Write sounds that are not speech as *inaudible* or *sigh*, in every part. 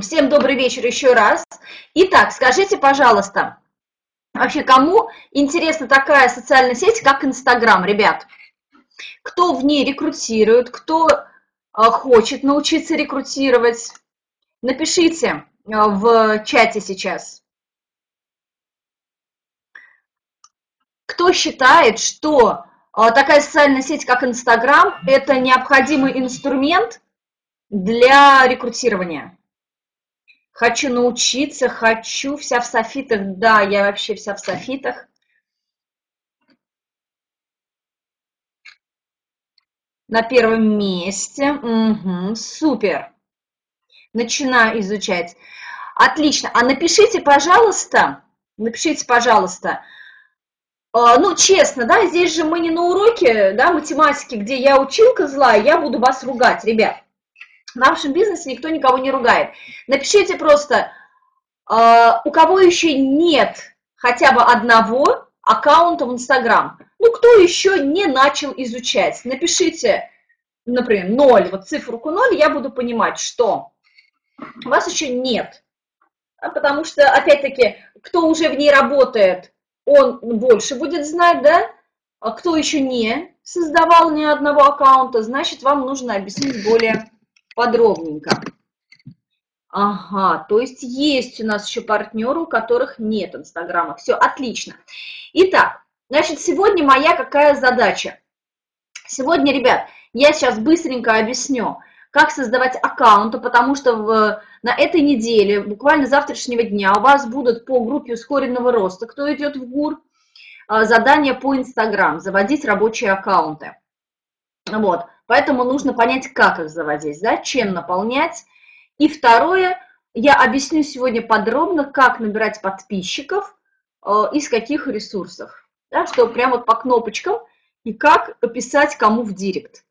Всем добрый вечер еще раз. Итак, скажите, пожалуйста, вообще кому интересна такая социальная сеть, как Инстаграм, ребят? Кто в ней рекрутирует, кто а, хочет научиться рекрутировать? Напишите а, в чате сейчас. Кто считает, что а, такая социальная сеть, как Инстаграм, это необходимый инструмент для рекрутирования? Хочу научиться, хочу вся в софитах. Да, я вообще вся в софитах. На первом месте. Угу, супер. Начинаю изучать. Отлично. А напишите, пожалуйста, напишите, пожалуйста, а, ну, честно, да, здесь же мы не на уроке, да, математики, где я училка злая, я буду вас ругать, ребят. В нашем бизнесе никто никого не ругает. Напишите просто, а, у кого еще нет хотя бы одного аккаунта в Инстаграм. Ну, кто еще не начал изучать? Напишите, например, 0, вот циферку 0, я буду понимать, что у вас еще нет. Потому что, опять-таки, кто уже в ней работает, он больше будет знать, да? А кто еще не создавал ни одного аккаунта, значит, вам нужно объяснить более подробненько. Ага, то есть есть у нас еще партнеры, у которых нет Инстаграма. Все, отлично. Итак, значит, сегодня моя какая задача? Сегодня, ребят, я сейчас быстренько объясню, как создавать аккаунты, потому что в, на этой неделе, буквально завтрашнего дня, у вас будут по группе ускоренного роста, кто идет в ГУР, а, задания по Инстаграм, заводить рабочие аккаунты. Вот, поэтому нужно понять, как их заводить, да, чем наполнять. И второе, я объясню сегодня подробно, как набирать подписчиков, а, из каких ресурсов, да, что прямо по кнопочкам, и как писать кому в директ.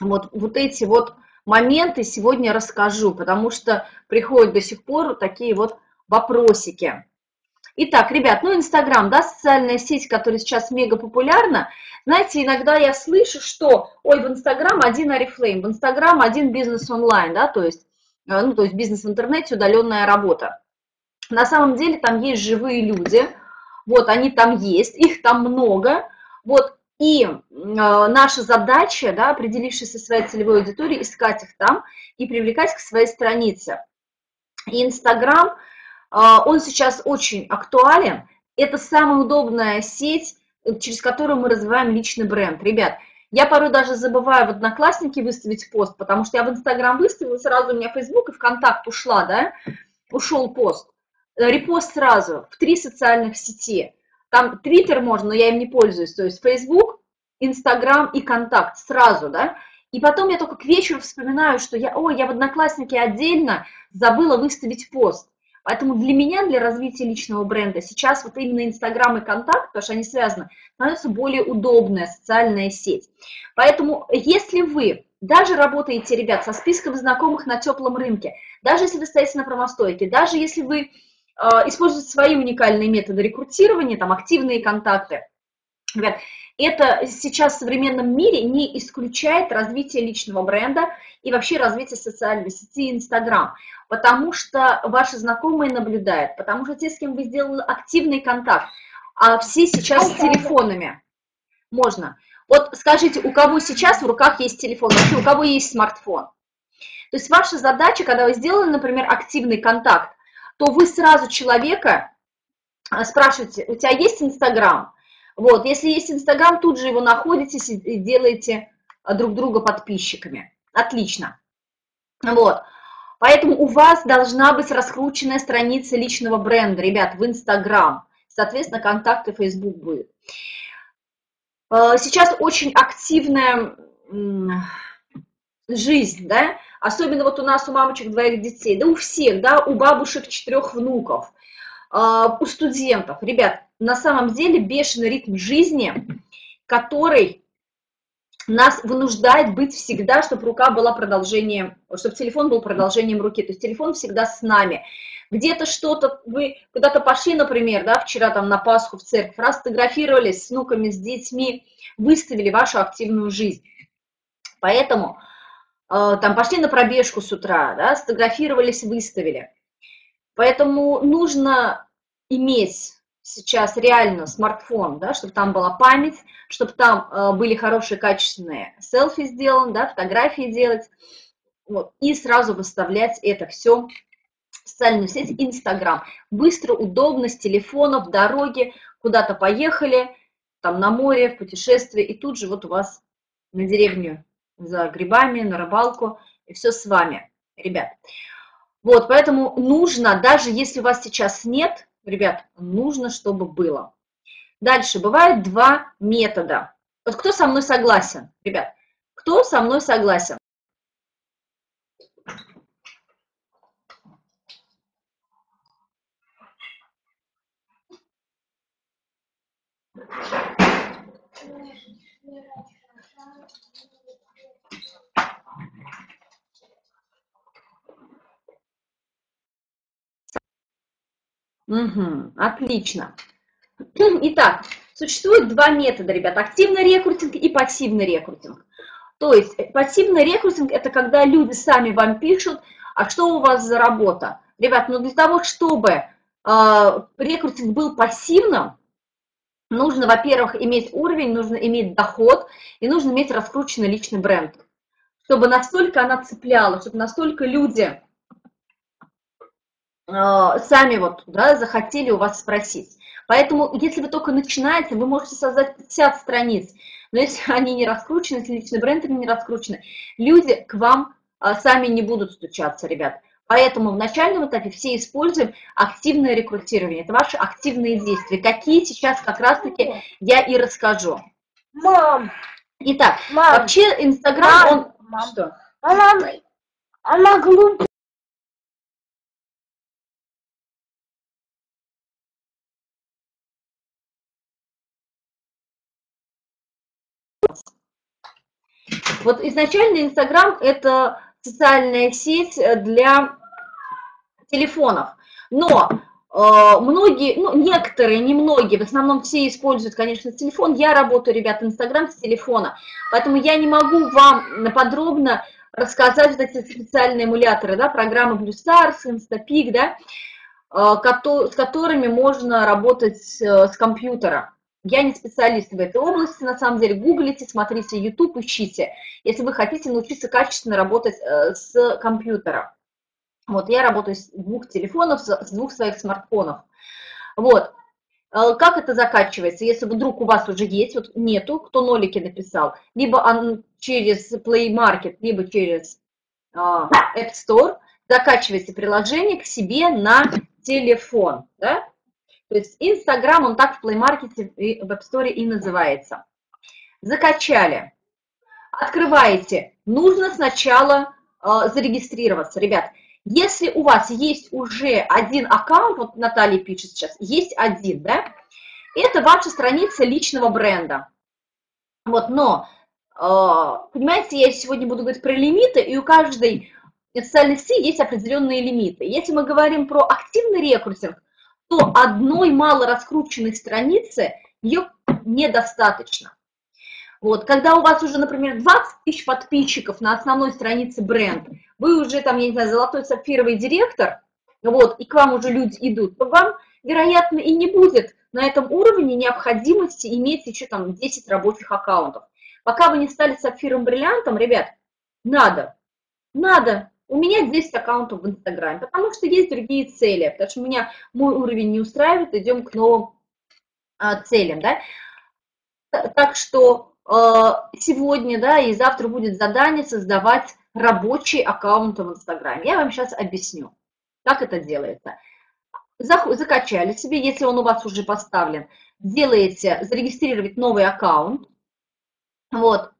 Вот, вот эти вот моменты сегодня расскажу, потому что приходят до сих пор такие вот вопросики. Итак, ребят, ну Инстаграм, да, социальная сеть, которая сейчас мега популярна. Знаете, иногда я слышу, что, ой, в Инстаграм один Арифлейм, в Инстаграм один бизнес онлайн, да, то есть, э, ну, то есть бизнес в интернете, удаленная работа. На самом деле там есть живые люди, вот они там есть, их там много, вот и э, наша задача, да, определившись со своей целевой аудиторией, искать их там и привлекать к своей странице. И Инстаграм, он сейчас очень актуален. Это самая удобная сеть, через которую мы развиваем личный бренд. Ребят, я порой даже забываю в Одноклассники выставить пост, потому что я в Инстаграм выставила, сразу у меня Фейсбук и ВКонтакт ушла, да, ушел пост. Репост сразу в три социальных сети. Там Твиттер можно, но я им не пользуюсь. То есть Facebook, Instagram и Контакт сразу, да. И потом я только к вечеру вспоминаю, что я, ой, я в Одноклассники отдельно забыла выставить пост. Поэтому для меня, для развития личного бренда, сейчас вот именно Инстаграм и Контакт, потому что они связаны, становится более удобная социальная сеть. Поэтому если вы даже работаете, ребят, со списком знакомых на теплом рынке, даже если вы стоите на промостойке, даже если вы а, использовать свои уникальные методы рекрутирования, там активные контакты. Ребят, это сейчас в современном мире не исключает развитие личного бренда и вообще развитие социальной сети Инстаграм, потому что ваши знакомые наблюдают, потому что те, с кем вы сделали активный контакт, а все сейчас с телефонами. Можно. Вот скажите, у кого сейчас в руках есть телефон, вообще у кого есть смартфон? То есть ваша задача, когда вы сделали, например, активный контакт, то вы сразу человека а, спрашиваете, у тебя есть Инстаграм? Вот, если есть Инстаграм, тут же его находитесь и делаете а, друг друга подписчиками. Отлично. Вот. Поэтому у вас должна быть раскрученная страница личного бренда, ребят, в Инстаграм. Соответственно, контакты Facebook будет. А, сейчас очень активная жизнь, да, особенно вот у нас у мамочек двоих детей, да у всех, да, у бабушек четырех внуков, а, у студентов. Ребят, на самом деле бешеный ритм жизни, который нас вынуждает быть всегда, чтобы рука была продолжением, чтобы телефон был продолжением руки, то есть телефон всегда с нами. Где-то что-то, вы куда-то пошли, например, да, вчера там на Пасху в церковь, раз фотографировались с внуками, с детьми, выставили вашу активную жизнь. Поэтому там пошли на пробежку с утра, да, сфотографировались, выставили. Поэтому нужно иметь сейчас реально смартфон, да, чтобы там была память, чтобы там э, были хорошие качественные селфи сделаны, да, фотографии делать, вот, и сразу выставлять это все в социальную сеть Инстаграм. Быстро, удобно, с телефона, в дороге, куда-то поехали, там на море, в путешествие, и тут же вот у вас на деревню за грибами, на рыбалку, и все с вами, ребят. Вот, поэтому нужно, даже если у вас сейчас нет, ребят, нужно, чтобы было. Дальше, бывают два метода. Вот кто со мной согласен, ребят? Кто со мной согласен? Угу, отлично. Итак, существует два метода, ребят, активный рекрутинг и пассивный рекрутинг. То есть э, пассивный рекрутинг – это когда люди сами вам пишут, а что у вас за работа. Ребят, ну для того, чтобы э, рекрутинг был пассивным, нужно, во-первых, иметь уровень, нужно иметь доход и нужно иметь раскрученный личный бренд. Чтобы настолько она цепляла, чтобы настолько люди сами вот да, захотели у вас спросить. Поэтому, если вы только начинаете, вы можете создать 50 страниц, но если *laughs* они не раскручены, если личный бренд не раскручены, люди к вам а, сами не будут стучаться, ребят. Поэтому в начальном этапе все используем активное рекрутирование. Это ваши активные действия. Какие сейчас как раз-таки я и расскажу. Мам! Итак, Мам. вообще Инстаграм, он... Мам. Что? Она, она глупая. Вот изначально Инстаграм – это социальная сеть для телефонов, но э, многие, ну, некоторые, не многие, в основном все используют, конечно, телефон. Я работаю, ребят, Инстаграм с телефона, поэтому я не могу вам подробно рассказать вот эти специальные эмуляторы, да, программы BlueStars, Instapeak, да, э, с которыми можно работать э, с компьютера. Я не специалист в этой области, на самом деле. Гуглите, смотрите YouTube, ищите, если вы хотите научиться качественно работать э, с компьютером. Вот, я работаю с двух телефонов, с двух своих смартфонов. Вот, э, как это закачивается, если вдруг у вас уже есть, вот нету, кто нолики написал, либо через Play Market, либо через э, App Store, закачивайте приложение к себе на телефон, да, то есть Инстаграм, он так в Play Market и в App Store и называется. Закачали. Открываете. Нужно сначала э, зарегистрироваться. Ребят, если у вас есть уже один аккаунт, вот Наталья пишет сейчас, есть один, да, это ваша страница личного бренда. Вот, но, э, понимаете, я сегодня буду говорить про лимиты, и у каждой социальной сети есть определенные лимиты. Если мы говорим про активный рекрутинг, то одной мало раскрученной страницы ее недостаточно. Вот, когда у вас уже, например, 20 тысяч подписчиков на основной странице бренд, вы уже там, я не знаю, золотой сапфировый директор, вот, и к вам уже люди идут, то вам, вероятно, и не будет на этом уровне необходимости иметь еще там 10 рабочих аккаунтов. Пока вы не стали сапфиром бриллиантом, ребят, надо, надо у меня 10 аккаунтов в Инстаграме, потому что есть другие цели, потому что меня мой уровень не устраивает, идем к новым а, целям, да. Так что а, сегодня, да, и завтра будет задание создавать рабочие аккаунты в Инстаграме. Я вам сейчас объясню, как это делается. Закачали себе, если он у вас уже поставлен, делаете зарегистрировать новый аккаунт, вот,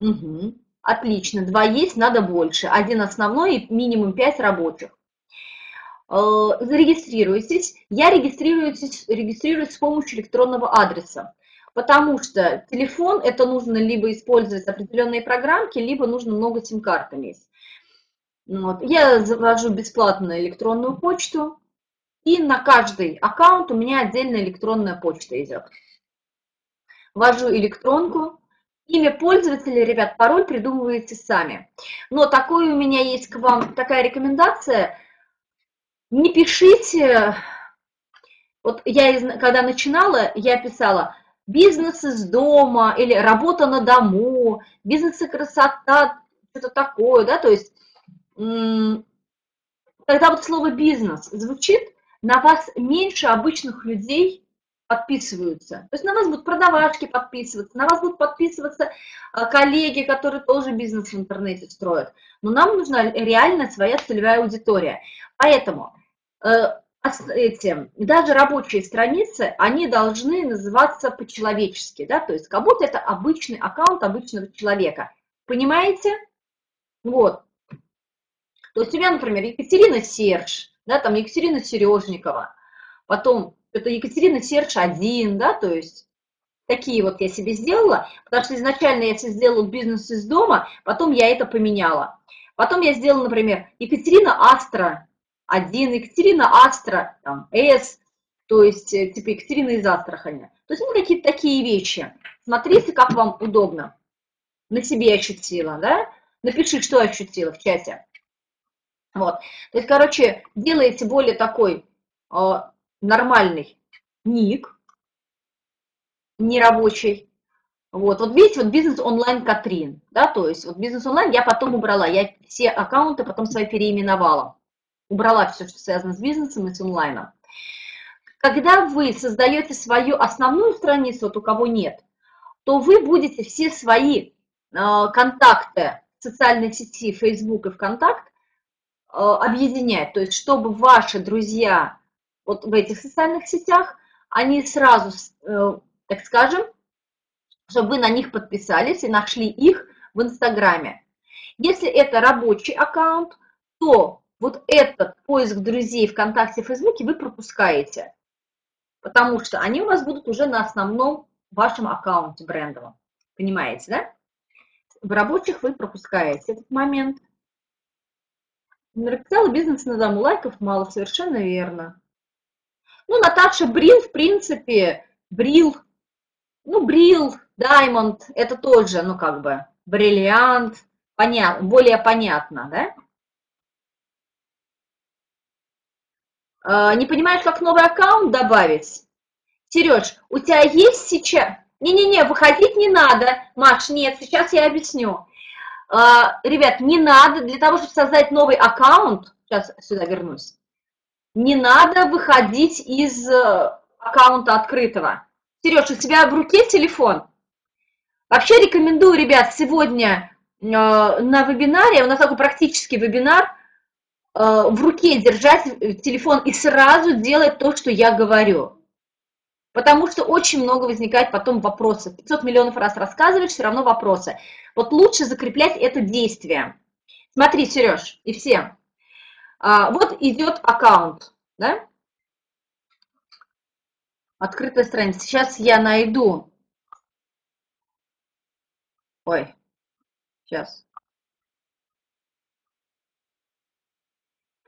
угу. Отлично, два есть, надо больше. Один основной и минимум пять рабочих. Э, зарегистрируйтесь. Я регистрируюсь, регистрируюсь с помощью электронного адреса, потому что телефон это нужно либо использовать определенные программки, либо нужно много сим-карт иметь. Вот. Я завожу бесплатную электронную почту, и на каждый аккаунт у меня отдельная электронная почта идет. Ввожу электронку, Имя пользователя, ребят, пароль придумываете сами. Но такой у меня есть к вам такая рекомендация. Не пишите... Вот я, когда начинала, я писала бизнес из дома или работа на дому, бизнес и красота, что-то такое, да, то есть когда вот слово бизнес звучит, на вас меньше обычных людей подписываются. То есть на вас будут продавашки подписываться, на вас будут подписываться а, коллеги, которые тоже бизнес в интернете строят. Но нам нужна реально своя целевая аудитория. Поэтому э, эти, даже рабочие страницы, они должны называться по-человечески, да, то есть как будто это обычный аккаунт обычного человека. Понимаете? Вот. То есть у меня, например, Екатерина Серж, да, там Екатерина Сережникова, потом это Екатерина Серж один, да, то есть такие вот я себе сделала, потому что изначально я себе сделала бизнес из дома, потом я это поменяла. Потом я сделала, например, Екатерина Астра один, Екатерина Астра, там, С, то есть э, типа Екатерина из Астрахани. То есть ну, какие-то такие вещи. Смотрите, как вам удобно. На себе ощутила, да? Напиши, что ощутила в чате. Вот. То есть, короче, делаете более такой э, нормальный ник, нерабочий. Вот, вот видите, вот бизнес онлайн Катрин, да, то есть вот бизнес онлайн я потом убрала, я все аккаунты потом свои переименовала. Убрала все, что связано с бизнесом и с онлайном. Когда вы создаете свою основную страницу, вот у кого нет, то вы будете все свои э, контакты в социальной сети Facebook и ВКонтакт э, объединять. То есть, чтобы ваши друзья вот в этих социальных сетях, они сразу, э, так скажем, чтобы вы на них подписались и нашли их в Инстаграме. Если это рабочий аккаунт, то вот этот поиск друзей ВКонтакте, Фейсбуке вы пропускаете, потому что они у вас будут уже на основном вашем аккаунте брендовом. Понимаете, да? В рабочих вы пропускаете этот момент. Написала бизнес на дому, лайков мало, совершенно верно. Ну, Наташа Брил, в принципе, Брил, ну, Брил, Даймонд, это тоже, ну, как бы, бриллиант, понятно, более понятно, да? А, не понимаешь, как новый аккаунт добавить? Сереж, у тебя есть сейчас... Не-не-не, выходить не надо. Маш, нет, сейчас я объясню. А, ребят, не надо для того, чтобы создать новый аккаунт, сейчас сюда вернусь, не надо выходить из э, аккаунта открытого. Сереж, у тебя в руке телефон? Вообще рекомендую, ребят, сегодня э, на вебинаре, у нас такой практический вебинар, э, в руке держать телефон и сразу делать то, что я говорю. Потому что очень много возникает потом вопросов. 500 миллионов раз рассказываешь, все равно вопросы. Вот лучше закреплять это действие. Смотри, Сереж, и все. А, вот идет аккаунт, да? Открытая страница. Сейчас я найду. Ой, сейчас.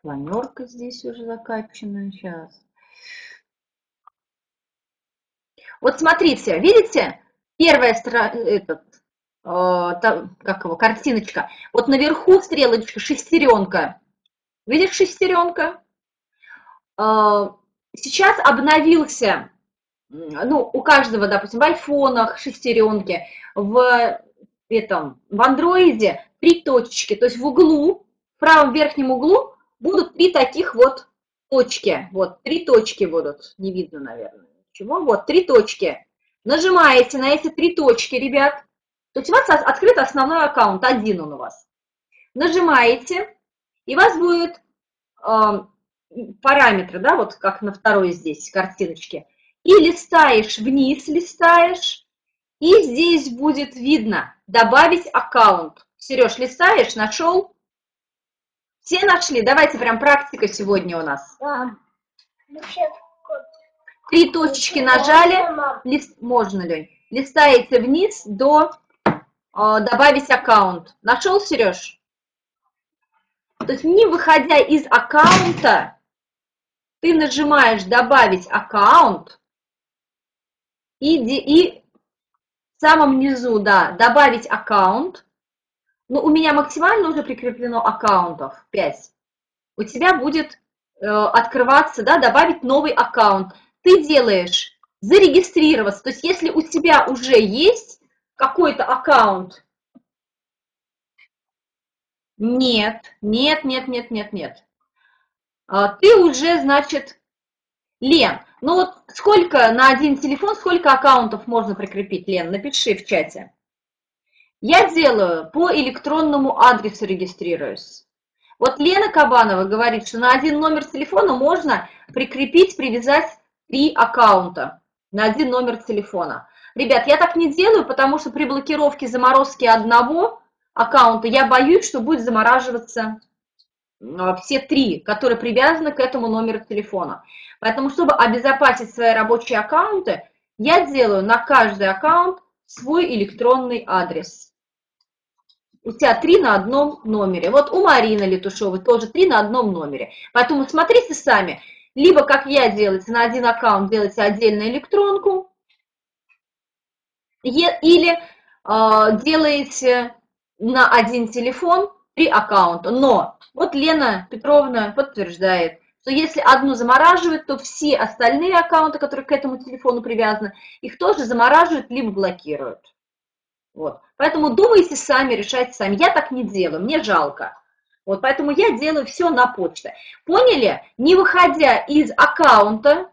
Планерка здесь уже закачана. Сейчас. Вот смотрите, видите? Первая страница, этот, э, как его, картиночка. Вот наверху стрелочка, шестеренка. Видишь шестеренка? А, сейчас обновился, ну, у каждого, допустим, в айфонах шестеренки, в этом, в андроиде три точечки, то есть в углу, в правом верхнем углу будут три таких вот точки, вот, три точки будут, не видно, наверное, чего, вот, три точки. Нажимаете на эти три точки, ребят, то есть у вас открыт основной аккаунт, один он у вас. Нажимаете, и у вас будет э, параметры, да, вот как на второй здесь картиночке. И листаешь вниз, листаешь, и здесь будет видно добавить аккаунт. Сереж, листаешь, нашел? Все нашли? Давайте прям практика сегодня у нас. Три точечки нажали, лист, можно, Лень, листаете вниз до э, добавить аккаунт. Нашел, Сереж? То есть не выходя из аккаунта, ты нажимаешь «Добавить аккаунт» и, и самом низу, да, добавить аккаунт. Ну, у меня максимально уже прикреплено аккаунтов 5. У тебя будет э, открываться, да, добавить новый аккаунт. Ты делаешь зарегистрироваться. То есть если у тебя уже есть какой-то аккаунт, нет, нет, нет, нет, нет, нет. А, ты уже, значит, Лен, ну вот сколько на один телефон, сколько аккаунтов можно прикрепить, Лен? Напиши в чате. Я делаю по электронному адресу регистрируюсь. Вот Лена Кабанова говорит, что на один номер телефона можно прикрепить, привязать три аккаунта на один номер телефона. Ребят, я так не делаю, потому что при блокировке заморозки одного аккаунта я боюсь, что будет замораживаться а, все три, которые привязаны к этому номеру телефона. Поэтому, чтобы обезопасить свои рабочие аккаунты, я делаю на каждый аккаунт свой электронный адрес. У тебя три на одном номере. Вот у Марины Летушевой тоже три на одном номере. Поэтому смотрите сами. Либо, как я делаете, на один аккаунт делаете отдельную электронку, или э, делаете на один телефон три аккаунта. Но вот Лена Петровна подтверждает, что если одну замораживают, то все остальные аккаунты, которые к этому телефону привязаны, их тоже замораживают либо блокируют. Вот. Поэтому думайте сами, решайте сами. Я так не делаю, мне жалко. Вот, поэтому я делаю все на почте. Поняли? Не выходя из аккаунта,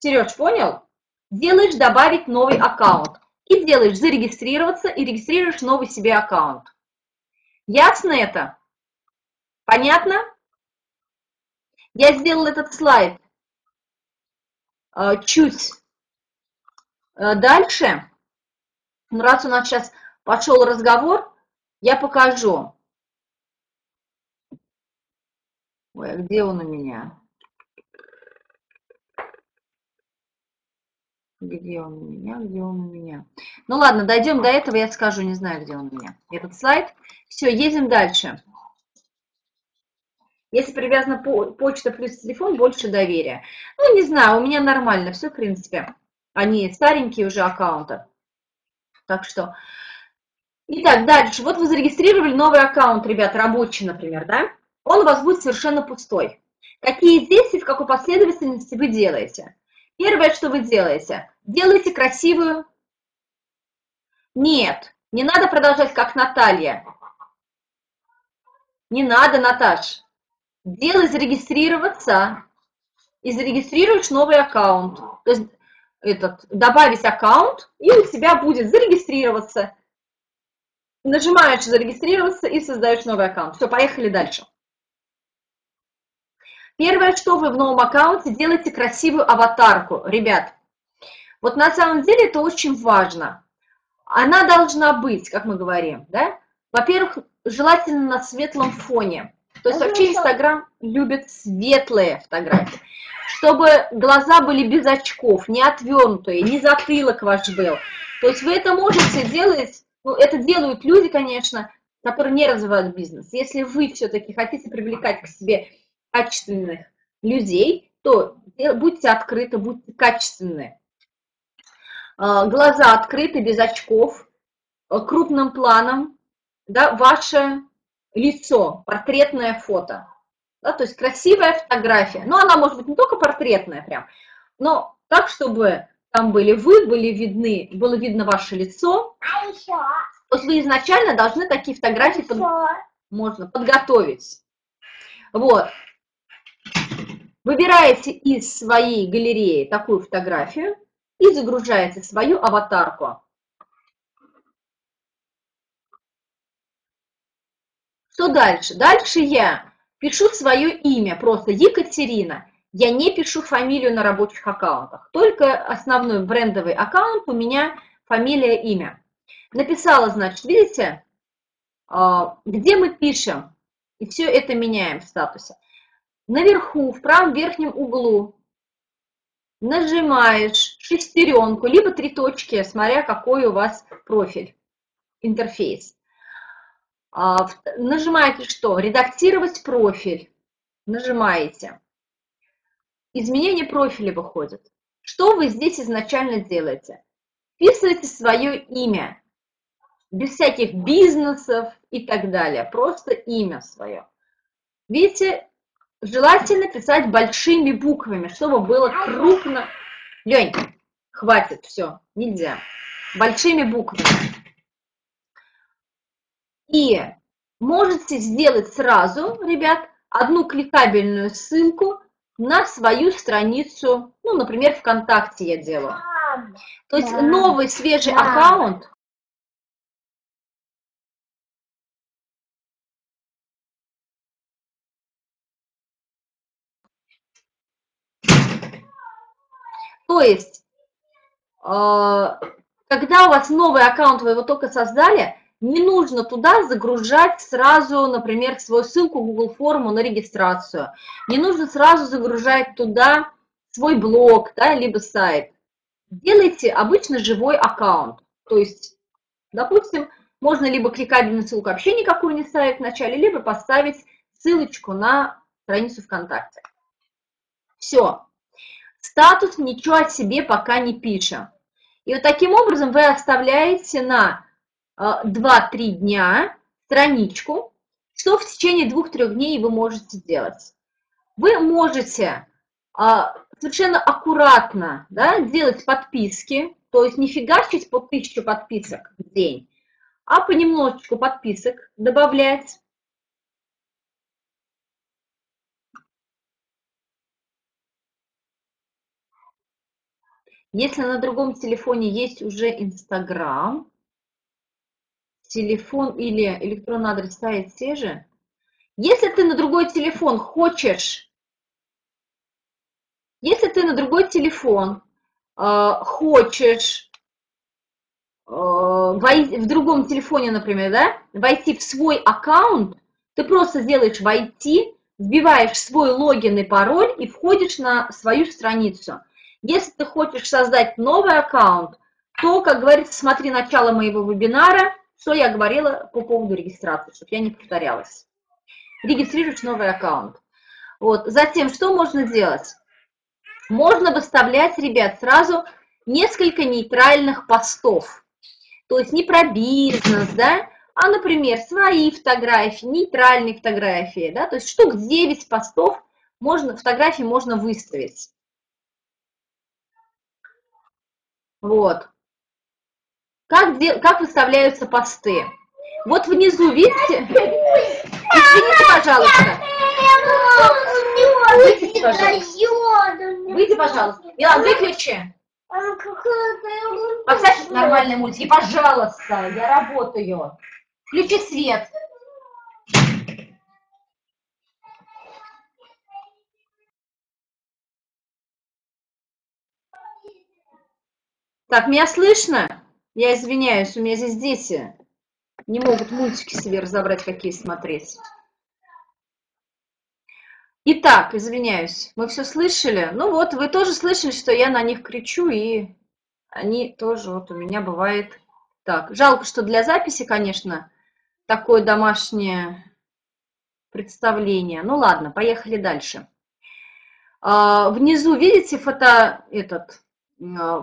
Сереж, понял? Делаешь добавить новый аккаунт. И делаешь зарегистрироваться и регистрируешь новый себе аккаунт. Ясно это? Понятно? Я сделал этот слайд э, чуть э, дальше. Ну, раз у нас сейчас пошел разговор, я покажу. Ой, а где он у меня? Где он у меня? Где он у меня? Ну ладно, дойдем до этого, я скажу, не знаю, где он у меня. Этот слайд. Все, едем дальше. Если привязана почта плюс телефон, больше доверия. Ну, не знаю, у меня нормально, все, в принципе. Они старенькие уже аккаунты. Так что... Итак, дальше. Вот вы зарегистрировали новый аккаунт, ребят, рабочий, например, да? Он у вас будет совершенно пустой. Какие действия, в какой последовательности вы делаете? Первое, что вы делаете, делаете красивую... Нет, не надо продолжать как Наталья. Не надо, Наташ. Делай зарегистрироваться и зарегистрируешь новый аккаунт. То есть этот, добавить аккаунт, и у тебя будет зарегистрироваться. Нажимаешь зарегистрироваться и создаешь новый аккаунт. Все, поехали дальше. Первое, что вы в новом аккаунте делаете красивую аватарку. Ребят, вот на самом деле это очень важно. Она должна быть, как мы говорим, да? Во-первых, желательно на светлом фоне. То есть вообще Инстаграм любит светлые фотографии. Чтобы глаза были без очков, не отвернутые, не затылок ваш был. То есть вы это можете делать, ну это делают люди, конечно, которые не развивают бизнес. Если вы все-таки хотите привлекать к себе качественных людей, то будьте открыты, будьте качественны. А, глаза открыты, без очков, а, крупным планом, да, ваше лицо, портретное фото. Да, то есть красивая фотография. Но она может быть не только портретная прям, но так, чтобы там были вы, были видны, было видно ваше лицо. А еще? То есть вы изначально должны такие фотографии под... можно подготовить. Вот. Выбираете из своей галереи такую фотографию и загружаете свою аватарку. Что дальше? Дальше я пишу свое имя, просто Екатерина. Я не пишу фамилию на рабочих аккаунтах. Только основной брендовый аккаунт у меня фамилия, имя. Написала, значит, видите, а, где мы пишем, и все это меняем в статусе. Наверху, в правом верхнем углу нажимаешь шестеренку, либо три точки, смотря какой у вас профиль, интерфейс. А, нажимаете что? Редактировать профиль. Нажимаете. Изменение профиля выходит. Что вы здесь изначально делаете? Вписывайте свое имя, без всяких бизнесов и так далее, просто имя свое. Видите, желательно писать большими буквами, чтобы было крупно. Лень, хватит, все, нельзя. Большими буквами. И можете сделать сразу, ребят, одну кликабельную ссылку на свою страницу, ну, например, ВКонтакте я делаю. То есть новый свежий аккаунт То есть, э, когда у вас новый аккаунт, вы его только создали, не нужно туда загружать сразу, например, свою ссылку Google форму на регистрацию. Не нужно сразу загружать туда свой блог, да, либо сайт. Делайте обычно живой аккаунт. То есть, допустим, можно либо кликабельную ссылку вообще никакую не ставить вначале, либо поставить ссылочку на страницу ВКонтакте. Все. Статус ничего о себе пока не пишем. И вот таким образом вы оставляете на 2-3 э, дня страничку, что в течение 2-3 дней вы можете сделать. Вы можете э, совершенно аккуратно да, делать подписки, то есть не фигачить по 1000 подписок в день, а понемножечку подписок добавлять. Если на другом телефоне есть уже Инстаграм, телефон или электронный адрес стоят те же. Если ты на другой телефон хочешь, если ты на другой телефон э, хочешь э, войти, в другом телефоне, например, да, войти в свой аккаунт, ты просто сделаешь войти, вбиваешь свой логин и пароль и входишь на свою страницу. Если ты хочешь создать новый аккаунт, то, как говорится, смотри начало моего вебинара, что я говорила по поводу регистрации, чтобы я не повторялась. Регистрируешь новый аккаунт. Вот. Затем, что можно делать? Можно выставлять, ребят, сразу несколько нейтральных постов. То есть не про бизнес, да, а, например, свои фотографии, нейтральные фотографии, да, то есть штук 9 постов можно, фотографии можно выставить. Вот. Как, как выставляются посты? Вот внизу, видите? Извините, пожалуйста. Выйдите, пожалуйста. Выйди, пожалуйста. Милан, выключи. Поставь нормальные мультики, пожалуйста. Я работаю. Включи свет. Так, меня слышно? Я извиняюсь, у меня здесь дети не могут мультики себе разобрать, какие смотреть. Итак, извиняюсь, мы все слышали? Ну вот, вы тоже слышали, что я на них кричу, и они тоже вот у меня бывает так. Жалко, что для записи, конечно, такое домашнее представление. Ну ладно, поехали дальше. А, внизу видите фото, этот,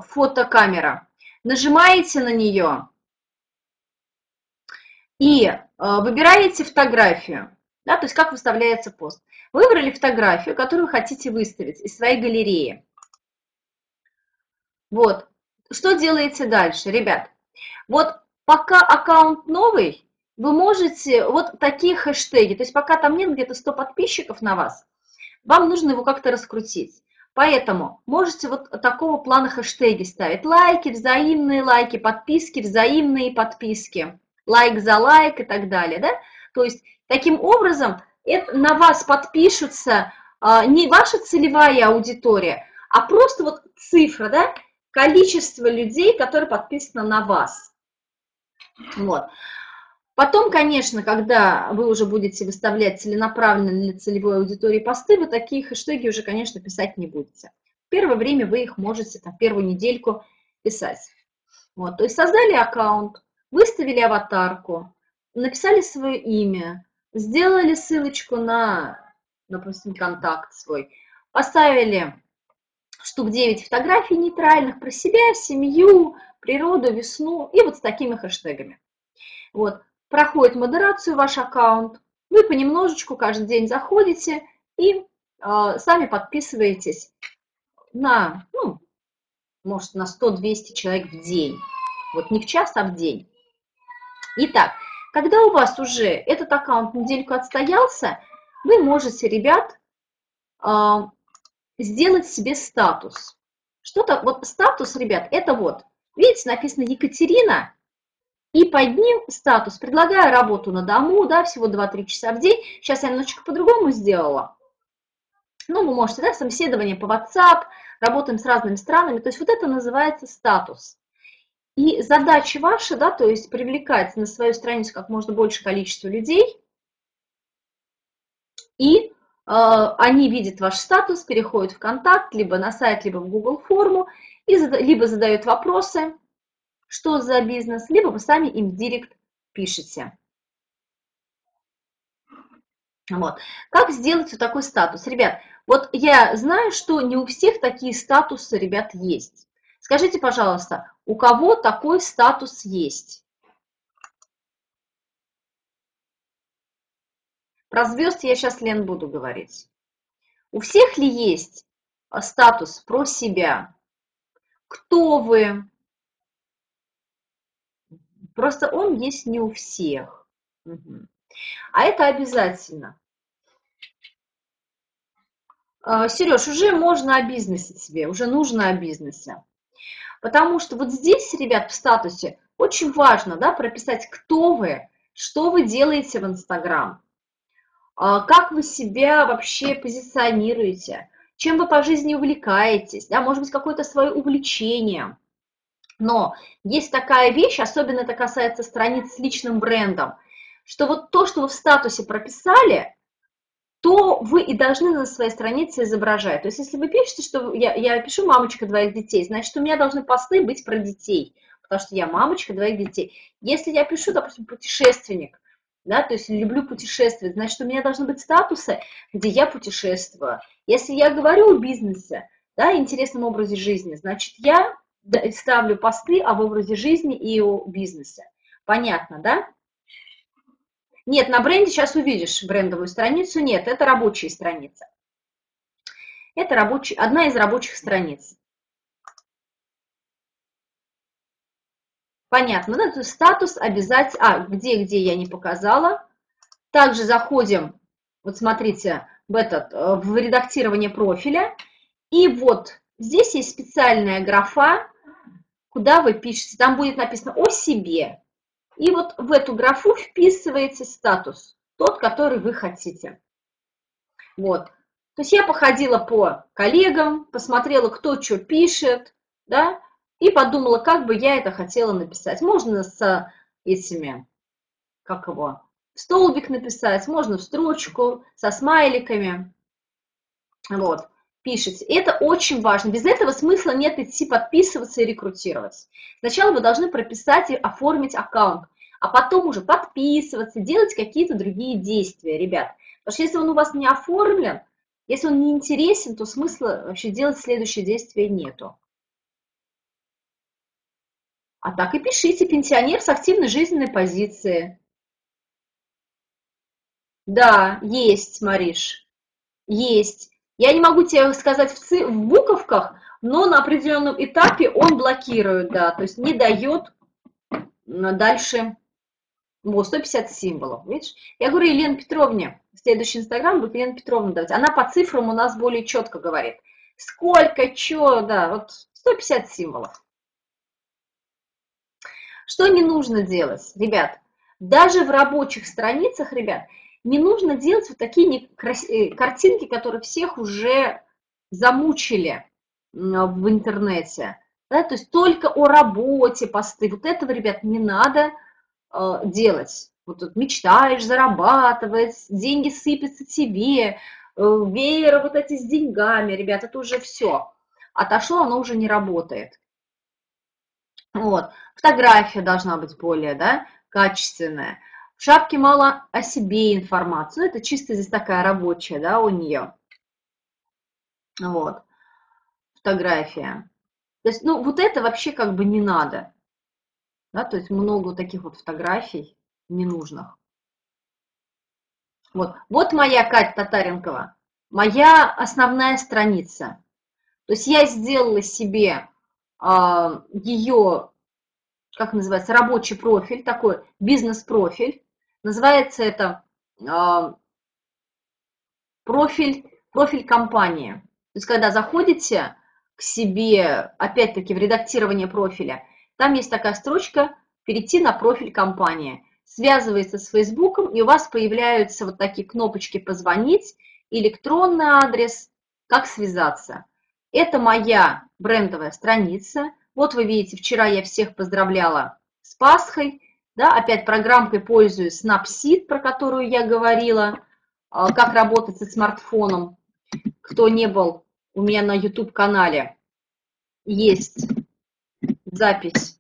фотокамера? нажимаете на нее и э, выбираете фотографию, да, то есть как выставляется пост. Выбрали фотографию, которую хотите выставить из своей галереи. Вот. Что делаете дальше, ребят? Вот пока аккаунт новый, вы можете вот такие хэштеги, то есть пока там нет где-то 100 подписчиков на вас, вам нужно его как-то раскрутить. Поэтому можете вот такого плана хэштеги ставить. Лайки, взаимные лайки, подписки, взаимные подписки. Лайк за лайк и так далее. Да? То есть таким образом это, на вас подпишутся а, не ваша целевая аудитория, а просто вот цифра, да, количество людей, которые подписаны на вас. Вот. Потом, конечно, когда вы уже будете выставлять целенаправленно для целевой аудитории посты, вы такие хэштеги уже, конечно, писать не будете. В первое время вы их можете, там, первую недельку писать. Вот, то есть создали аккаунт, выставили аватарку, написали свое имя, сделали ссылочку на, допустим, контакт свой, поставили штук 9 фотографий нейтральных про себя, семью, природу, весну и вот с такими хэштегами. Вот, проходит модерацию ваш аккаунт, вы понемножечку каждый день заходите и э, сами подписываетесь на, ну, может, на 100-200 человек в день. Вот не в час, а в день. Итак, когда у вас уже этот аккаунт недельку отстоялся, вы можете, ребят, э, сделать себе статус. Что-то, вот статус, ребят, это вот, видите, написано Екатерина, и под ним статус. Предлагаю работу на дому, да, всего 2-3 часа в день. Сейчас я немножечко по-другому сделала. Ну, вы можете, да, собеседование по WhatsApp, работаем с разными странами. То есть вот это называется статус. И задача ваша, да, то есть привлекать на свою страницу как можно больше количество людей. И э, они видят ваш статус, переходят в контакт, либо на сайт, либо в Google форму, и либо задают вопросы, что за бизнес, либо вы сами им в директ пишете. Вот. Как сделать вот такой статус? Ребят, вот я знаю, что не у всех такие статусы, ребят, есть. Скажите, пожалуйста, у кого такой статус есть? Про звезд я сейчас, Лен, буду говорить. У всех ли есть статус про себя? Кто вы? Просто он есть не у всех. Угу. А это обязательно. А, Сереж, уже можно о бизнесе тебе, уже нужно о бизнесе. Потому что вот здесь, ребят, в статусе очень важно да, прописать, кто вы, что вы делаете в Инстаграм, а, как вы себя вообще позиционируете, чем вы по жизни увлекаетесь, да, может быть, какое-то свое увлечение – но есть такая вещь, особенно это касается страниц с личным брендом, что вот то, что вы в статусе прописали, то вы и должны на своей странице изображать. То есть если вы пишете, что я, я пишу мамочка двоих детей, значит, у меня должны посты быть про детей, потому что я мамочка двоих детей. Если я пишу, допустим, путешественник, да, то есть люблю путешествовать, значит, у меня должны быть статусы, где я путешествую. Если я говорю о бизнесе, да, интересном образе жизни, значит, я ставлю посты об образе жизни и о бизнесе. Понятно, да? Нет, на бренде сейчас увидишь брендовую страницу. Нет, это рабочая страница. Это рабочий, одна из рабочих страниц. Понятно, да? То статус обязательно... А, где, где я не показала. Также заходим, вот смотрите, в, этот, э, в редактирование профиля. И вот здесь есть специальная графа куда вы пишете. Там будет написано о себе. И вот в эту графу вписываете статус, тот, который вы хотите. Вот. То есть я походила по коллегам, посмотрела, кто что пишет, да, и подумала, как бы я это хотела написать. Можно с этими, как его, столбик написать, можно в строчку, со смайликами. Вот пишете. Это очень важно. Без этого смысла нет идти подписываться и рекрутировать. Сначала вы должны прописать и оформить аккаунт, а потом уже подписываться, делать какие-то другие действия, ребят. Потому что если он у вас не оформлен, если он не интересен, то смысла вообще делать следующее действие нету. А так и пишите «пенсионер с активной жизненной позицией». Да, есть, Мариш, есть. Я не могу тебе сказать в, ци... в буковках, но на определенном этапе он блокирует, да, то есть не дает дальше вот, 150 символов, видишь? Я говорю Елене Петровне, следующий инстаграм будет Елена Петровна давать, она по цифрам у нас более четко говорит. Сколько, что, да, вот 150 символов. Что не нужно делать, ребят? Даже в рабочих страницах, ребят, не нужно делать вот такие э, картинки, которые всех уже замучили в интернете. Да, то есть только о работе посты. Вот этого, ребят, не надо э, делать. Вот тут мечтаешь зарабатывать, деньги сыпятся тебе, э, веер вот эти с деньгами, ребят, это уже все. Отошло, оно уже не работает. Вот. Фотография должна быть более да, качественная. В шапке мало о себе информации. Ну, это чисто здесь такая рабочая, да, у нее. Вот. фотография. То есть, ну, вот это вообще как бы не надо. Да, то есть много таких вот фотографий ненужных. Вот, вот моя Катя Татаренкова, моя основная страница. То есть я сделала себе э, а, ее, как называется, рабочий профиль, такой бизнес-профиль. Называется это э, профиль, профиль компании. То есть когда заходите к себе, опять-таки, в редактирование профиля, там есть такая строчка «Перейти на профиль компании». Связывается с Фейсбуком, и у вас появляются вот такие кнопочки «Позвонить», электронный адрес, как связаться. Это моя брендовая страница. Вот вы видите, вчера я всех поздравляла с Пасхой. Да, опять программкой пользуюсь Snapseed, про которую я говорила, а, как работать со смартфоном. Кто не был у меня на YouTube-канале, есть запись,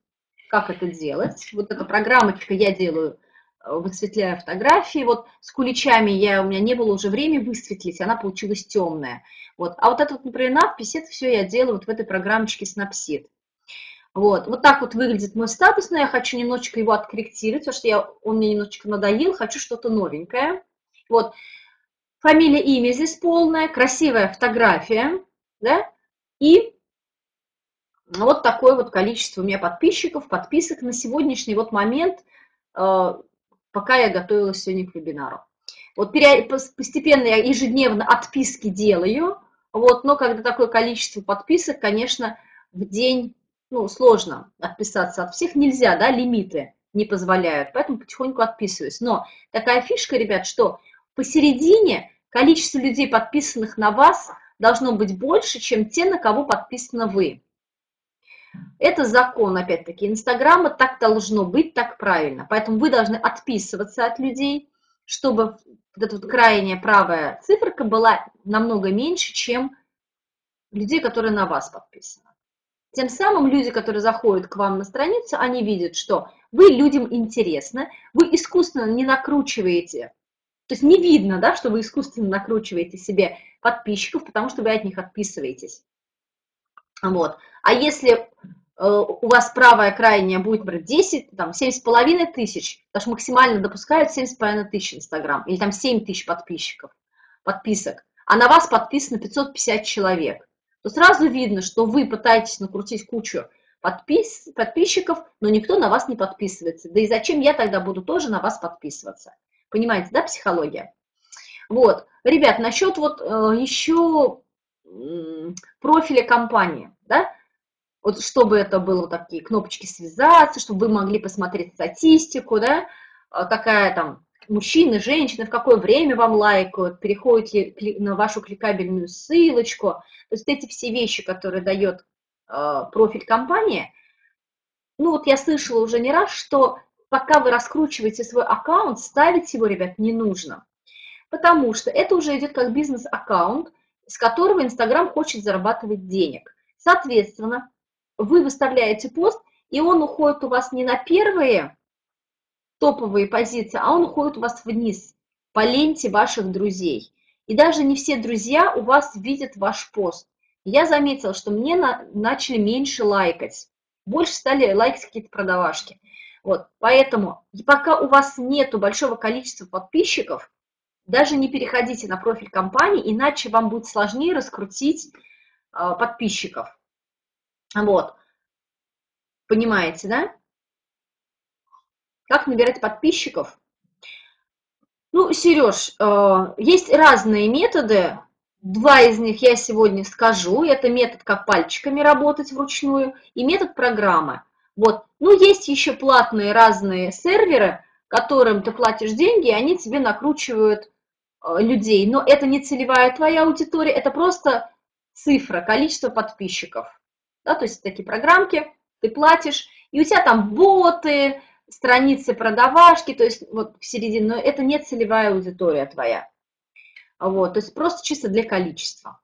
как это делать. Вот эта программочка я делаю, э, высветляю фотографии. Вот с куличами я, у меня не было уже времени высветлить, она получилась темная. Вот. А вот это, вот, например, надпись, это все я делаю вот в этой программочке Snapseed. Вот. вот так вот выглядит мой статус, но я хочу немножечко его откорректировать, потому что я, он мне немножечко надоел, хочу что-то новенькое. Вот. Фамилия, имя здесь полное, красивая фотография, да, и вот такое вот количество у меня подписчиков, подписок на сегодняшний вот момент, э, пока я готовилась сегодня к вебинару. Вот постепенно я ежедневно отписки делаю, вот, но когда такое количество подписок, конечно, в день, ну, сложно отписаться от всех, нельзя, да, лимиты не позволяют, поэтому потихоньку отписываюсь. Но такая фишка, ребят, что посередине количество людей, подписанных на вас, должно быть больше, чем те, на кого подписаны вы. Это закон, опять-таки, Инстаграма, так должно быть, так правильно. Поэтому вы должны отписываться от людей, чтобы вот эта вот крайняя правая циферка была намного меньше, чем людей, которые на вас подписаны. Тем самым люди, которые заходят к вам на страницу, они видят, что вы людям интересны, вы искусственно не накручиваете, то есть не видно, да, что вы искусственно накручиваете себе подписчиков, потому что вы от них отписываетесь. Вот. А если э, у вас правая крайняя будет, например, 10, там, 7,5 тысяч, потому что максимально допускают 7,5 тысяч Инстаграм, или там 7 тысяч подписчиков, подписок, а на вас подписано 550 человек, то сразу видно, что вы пытаетесь накрутить кучу подпис, подписчиков, но никто на вас не подписывается. Да и зачем я тогда буду тоже на вас подписываться? Понимаете, да, психология? Вот, ребят, насчет вот э, еще профиля компании, да, вот чтобы это было такие кнопочки связаться, чтобы вы могли посмотреть статистику, да, а какая там мужчины, женщины, в какое время вам лайкают, ли на вашу кликабельную ссылочку. То есть эти все вещи, которые дает э, профиль компании, ну вот я слышала уже не раз, что пока вы раскручиваете свой аккаунт, ставить его, ребят, не нужно. Потому что это уже идет как бизнес-аккаунт, с которого Инстаграм хочет зарабатывать денег. Соответственно, вы выставляете пост, и он уходит у вас не на первые топовые позиции, а он уходит у вас вниз, по ленте ваших друзей. И даже не все друзья у вас видят ваш пост. Я заметила, что мне на, начали меньше лайкать. Больше стали лайкать какие-то продавашки. Вот, поэтому пока у вас нету большого количества подписчиков, даже не переходите на профиль компании, иначе вам будет сложнее раскрутить э, подписчиков. Вот. Понимаете, да? Как набирать подписчиков? Ну, Сереж, э, есть разные методы. Два из них я сегодня скажу. Это метод, как пальчиками работать вручную, и метод программы. Вот. Ну, есть еще платные разные серверы, которым ты платишь деньги, и они тебе накручивают э, людей. Но это не целевая твоя аудитория, это просто цифра, количество подписчиков. Да, то есть такие программки, ты платишь, и у тебя там боты, страницы продавашки, то есть вот в середине, но это не целевая аудитория твоя. Вот, то есть просто чисто для количества.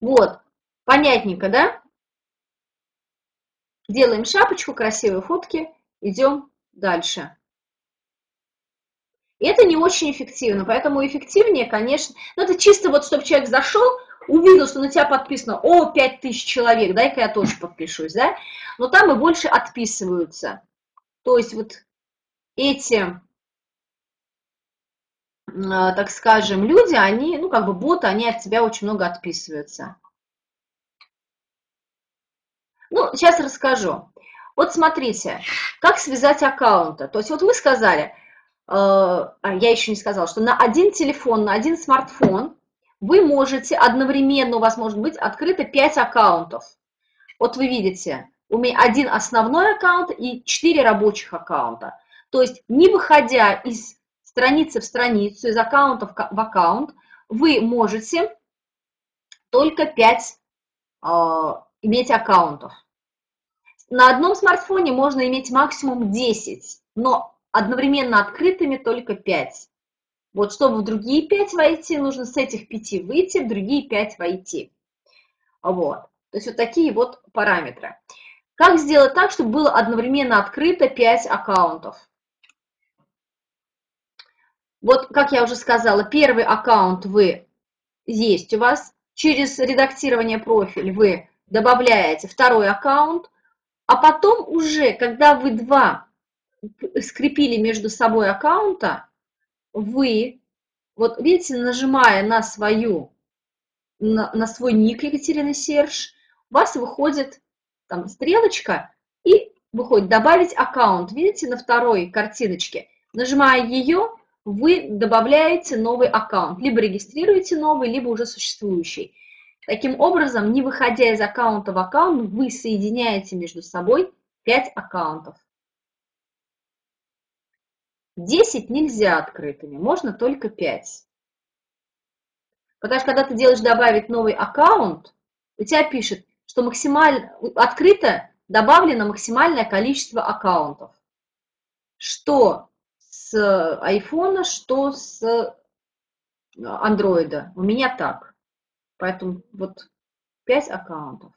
Вот, понятненько, да? Делаем шапочку, красивые фотки, идем дальше. И это не очень эффективно, поэтому эффективнее, конечно, ну это чисто вот, чтобы человек зашел, увидел, что на тебя подписано, о, 5000 человек, дай-ка я тоже подпишусь, да, но там и больше отписываются. То есть вот эти, а, так скажем, люди, они, ну как бы боты, они от тебя очень много отписываются. Ну, сейчас расскажу. Вот смотрите, как связать аккаунты. То есть вот вы сказали, э, я еще не сказала, что на один телефон, на один смартфон вы можете одновременно, у вас может быть открыто 5 аккаунтов. Вот вы видите, у меня один основной аккаунт и 4 рабочих аккаунта. То есть не выходя из страницы в страницу, из аккаунта в аккаунт, вы можете только 5 э, иметь аккаунтов. На одном смартфоне можно иметь максимум 10, но одновременно открытыми только 5. Вот чтобы в другие 5 войти, нужно с этих 5 выйти, в другие 5 войти. Вот. То есть вот такие вот параметры. Как сделать так, чтобы было одновременно открыто 5 аккаунтов? Вот, как я уже сказала, первый аккаунт вы есть у вас. Через редактирование профиля вы добавляете второй аккаунт, а потом уже, когда вы два скрепили между собой аккаунта, вы, вот видите, нажимая на свою, на, на свой ник Екатерины Серж, у вас выходит там стрелочка и выходит добавить аккаунт. Видите, на второй картиночке. Нажимая ее, вы добавляете новый аккаунт. Либо регистрируете новый, либо уже существующий. Таким образом, не выходя из аккаунта в аккаунт, вы соединяете между собой 5 аккаунтов. 10 нельзя открытыми, можно только 5. Потому что когда ты делаешь добавить новый аккаунт, у тебя пишет, что максимально открыто добавлено максимальное количество аккаунтов. Что с айфона, что с андроида. У меня так. Поэтому вот 5 аккаунтов.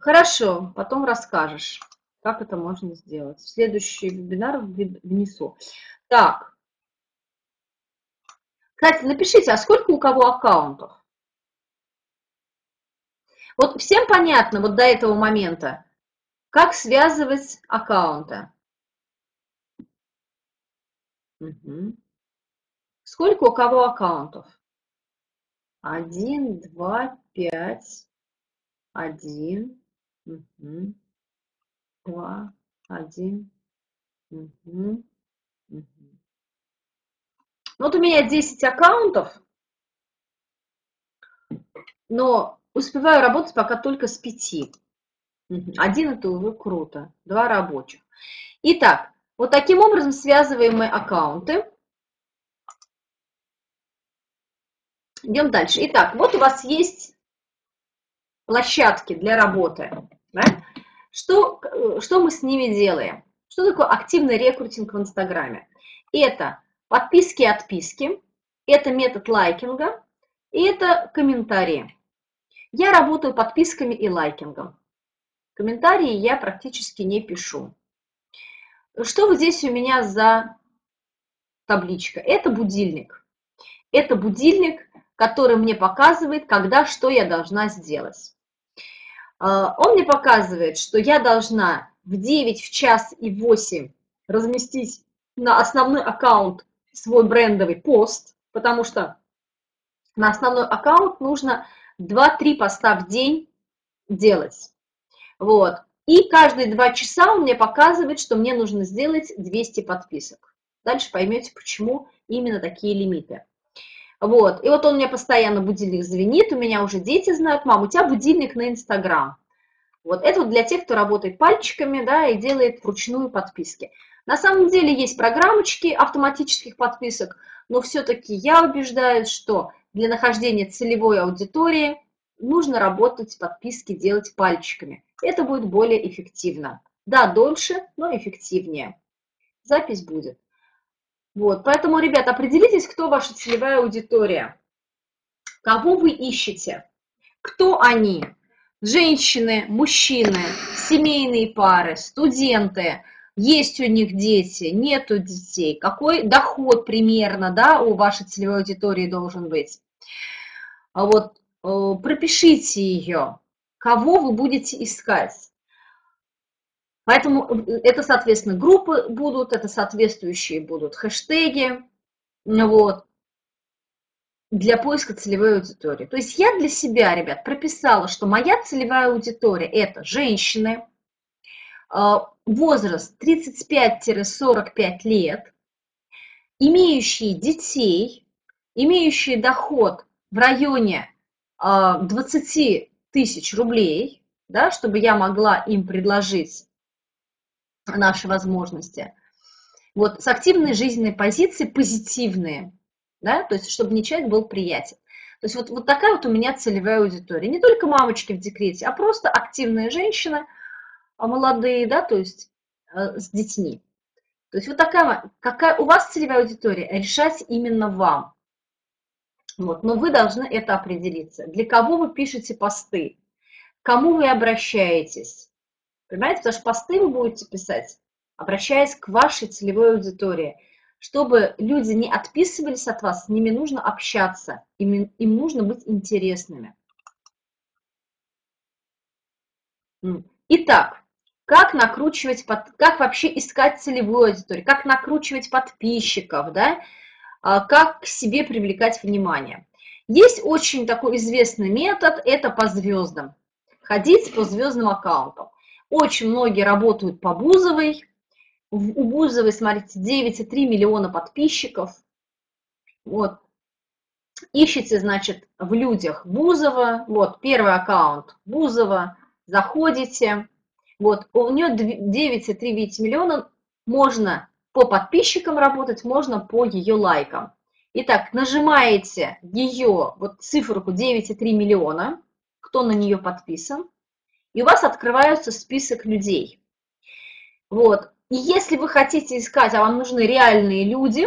Хорошо, потом расскажешь, как это можно сделать. Следующий вебинар внесу. Так. Кстати, напишите, а сколько у кого аккаунтов? Вот всем понятно вот до этого момента, как связывать аккаунты. Угу. Сколько у кого аккаунтов? Один, два, пять, один, угу. два, один, угу. Вот у меня 10 аккаунтов, но успеваю работать пока только с 5. Один это уже круто, два рабочих. Итак, вот таким образом связываем мы аккаунты. Идем дальше. Итак, вот у вас есть площадки для работы. Да? Что, что мы с ними делаем? Что такое активный рекрутинг в Инстаграме? Это подписки и отписки, это метод лайкинга и это комментарии. Я работаю подписками и лайкингом. Комментарии я практически не пишу. Что вот здесь у меня за табличка? Это будильник. Это будильник, который мне показывает, когда что я должна сделать. А, он мне показывает, что я должна в 9, в час и в 8 разместить на основной аккаунт свой брендовый пост, потому что на основной аккаунт нужно 2-3 поста в день делать. Вот. И каждые 2 часа он мне показывает, что мне нужно сделать 200 подписок. Дальше поймете, почему именно такие лимиты. Вот, и вот он меня постоянно будильник звенит, у меня уже дети знают, мам, у тебя будильник на Инстаграм. Вот это вот для тех, кто работает пальчиками, да, и делает вручную подписки. На самом деле есть программочки автоматических подписок, но все-таки я убеждаюсь, что для нахождения целевой аудитории нужно работать подписки, делать пальчиками. Это будет более эффективно. Да, дольше, но эффективнее. Запись будет. Вот, поэтому, ребят, определитесь, кто ваша целевая аудитория, кого вы ищете, кто они, женщины, мужчины, семейные пары, студенты, есть у них дети, нету детей, какой доход примерно, да, у вашей целевой аудитории должен быть. А вот э, пропишите ее, кого вы будете искать. Поэтому э, это, соответственно, группы будут, это соответствующие будут хэштеги, вот, для поиска целевой аудитории. То есть я для себя, ребят, прописала, что моя целевая аудитория – это женщины, э, возраст 35-45 лет, имеющие детей, имеющие доход в районе 20 а, тысяч рублей, да, чтобы я могла им предложить наши возможности. Вот, с активной жизненной позиции, позитивные, да, то есть чтобы не человек был приятен. То есть вот, вот такая вот у меня целевая аудитория. Не только мамочки в декрете, а просто активные женщины – а молодые, да, то есть э, с детьми. То есть вот такая, какая у вас целевая аудитория, решать именно вам. Вот, но вы должны это определиться. Для кого вы пишете посты, кому вы обращаетесь. Понимаете, потому что посты вы будете писать, обращаясь к вашей целевой аудитории. Чтобы люди не отписывались от вас, с ними нужно общаться, им, им нужно быть интересными. Итак, как накручивать, как вообще искать целевую аудиторию, как накручивать подписчиков, да, а, как к себе привлекать внимание. Есть очень такой известный метод, это по звездам. Ходить по звездным аккаунтам. Очень многие работают по Бузовой. У Бузовой, смотрите, 9,3 миллиона подписчиков. Вот. Ищите, значит, в людях Бузова. Вот, первый аккаунт Бузова. Заходите вот, у нее 9,3 видите, миллиона, можно по подписчикам работать, можно по ее лайкам. Итак, нажимаете ее, вот циферку 9,3 миллиона, кто на нее подписан, и у вас открывается список людей. Вот, и если вы хотите искать, а вам нужны реальные люди,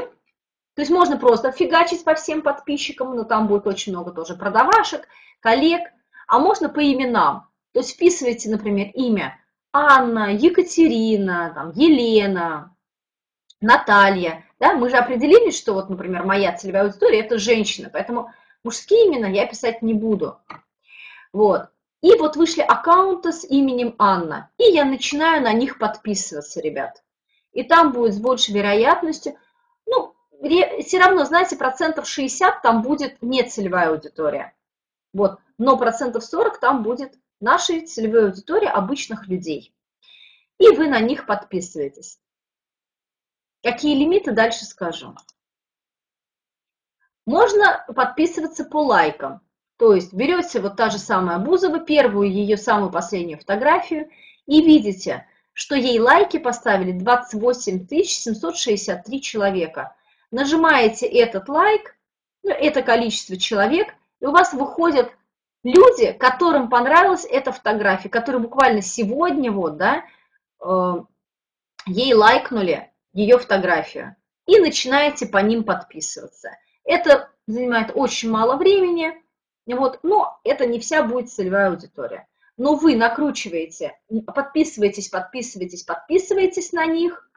то есть можно просто фигачить по всем подписчикам, но там будет очень много тоже продавашек, коллег, а можно по именам. То есть вписываете, например, имя Анна, Екатерина, там, Елена, Наталья. Да? Мы же определили, что вот, например, моя целевая аудитория – это женщина, поэтому мужские имена я писать не буду. Вот. И вот вышли аккаунты с именем Анна, и я начинаю на них подписываться, ребят. И там будет с большей вероятностью, ну, все равно, знаете, процентов 60 там будет не целевая аудитория. Вот. Но процентов 40 там будет нашей целевой аудитории обычных людей. И вы на них подписываетесь. Какие лимиты, дальше скажу. Можно подписываться по лайкам. То есть берете вот та же самая Бузова, первую ее самую последнюю фотографию, и видите, что ей лайки поставили 28 763 человека. Нажимаете этот лайк, ну, это количество человек, и у вас выходит люди, которым понравилась эта фотография, которые буквально сегодня вот, да, э, ей лайкнули ее фотографию и начинаете по ним подписываться. Это занимает очень мало времени, вот, но это не вся будет целевая аудитория. Но вы накручиваете, подписываетесь, подписываетесь, подписываетесь на них,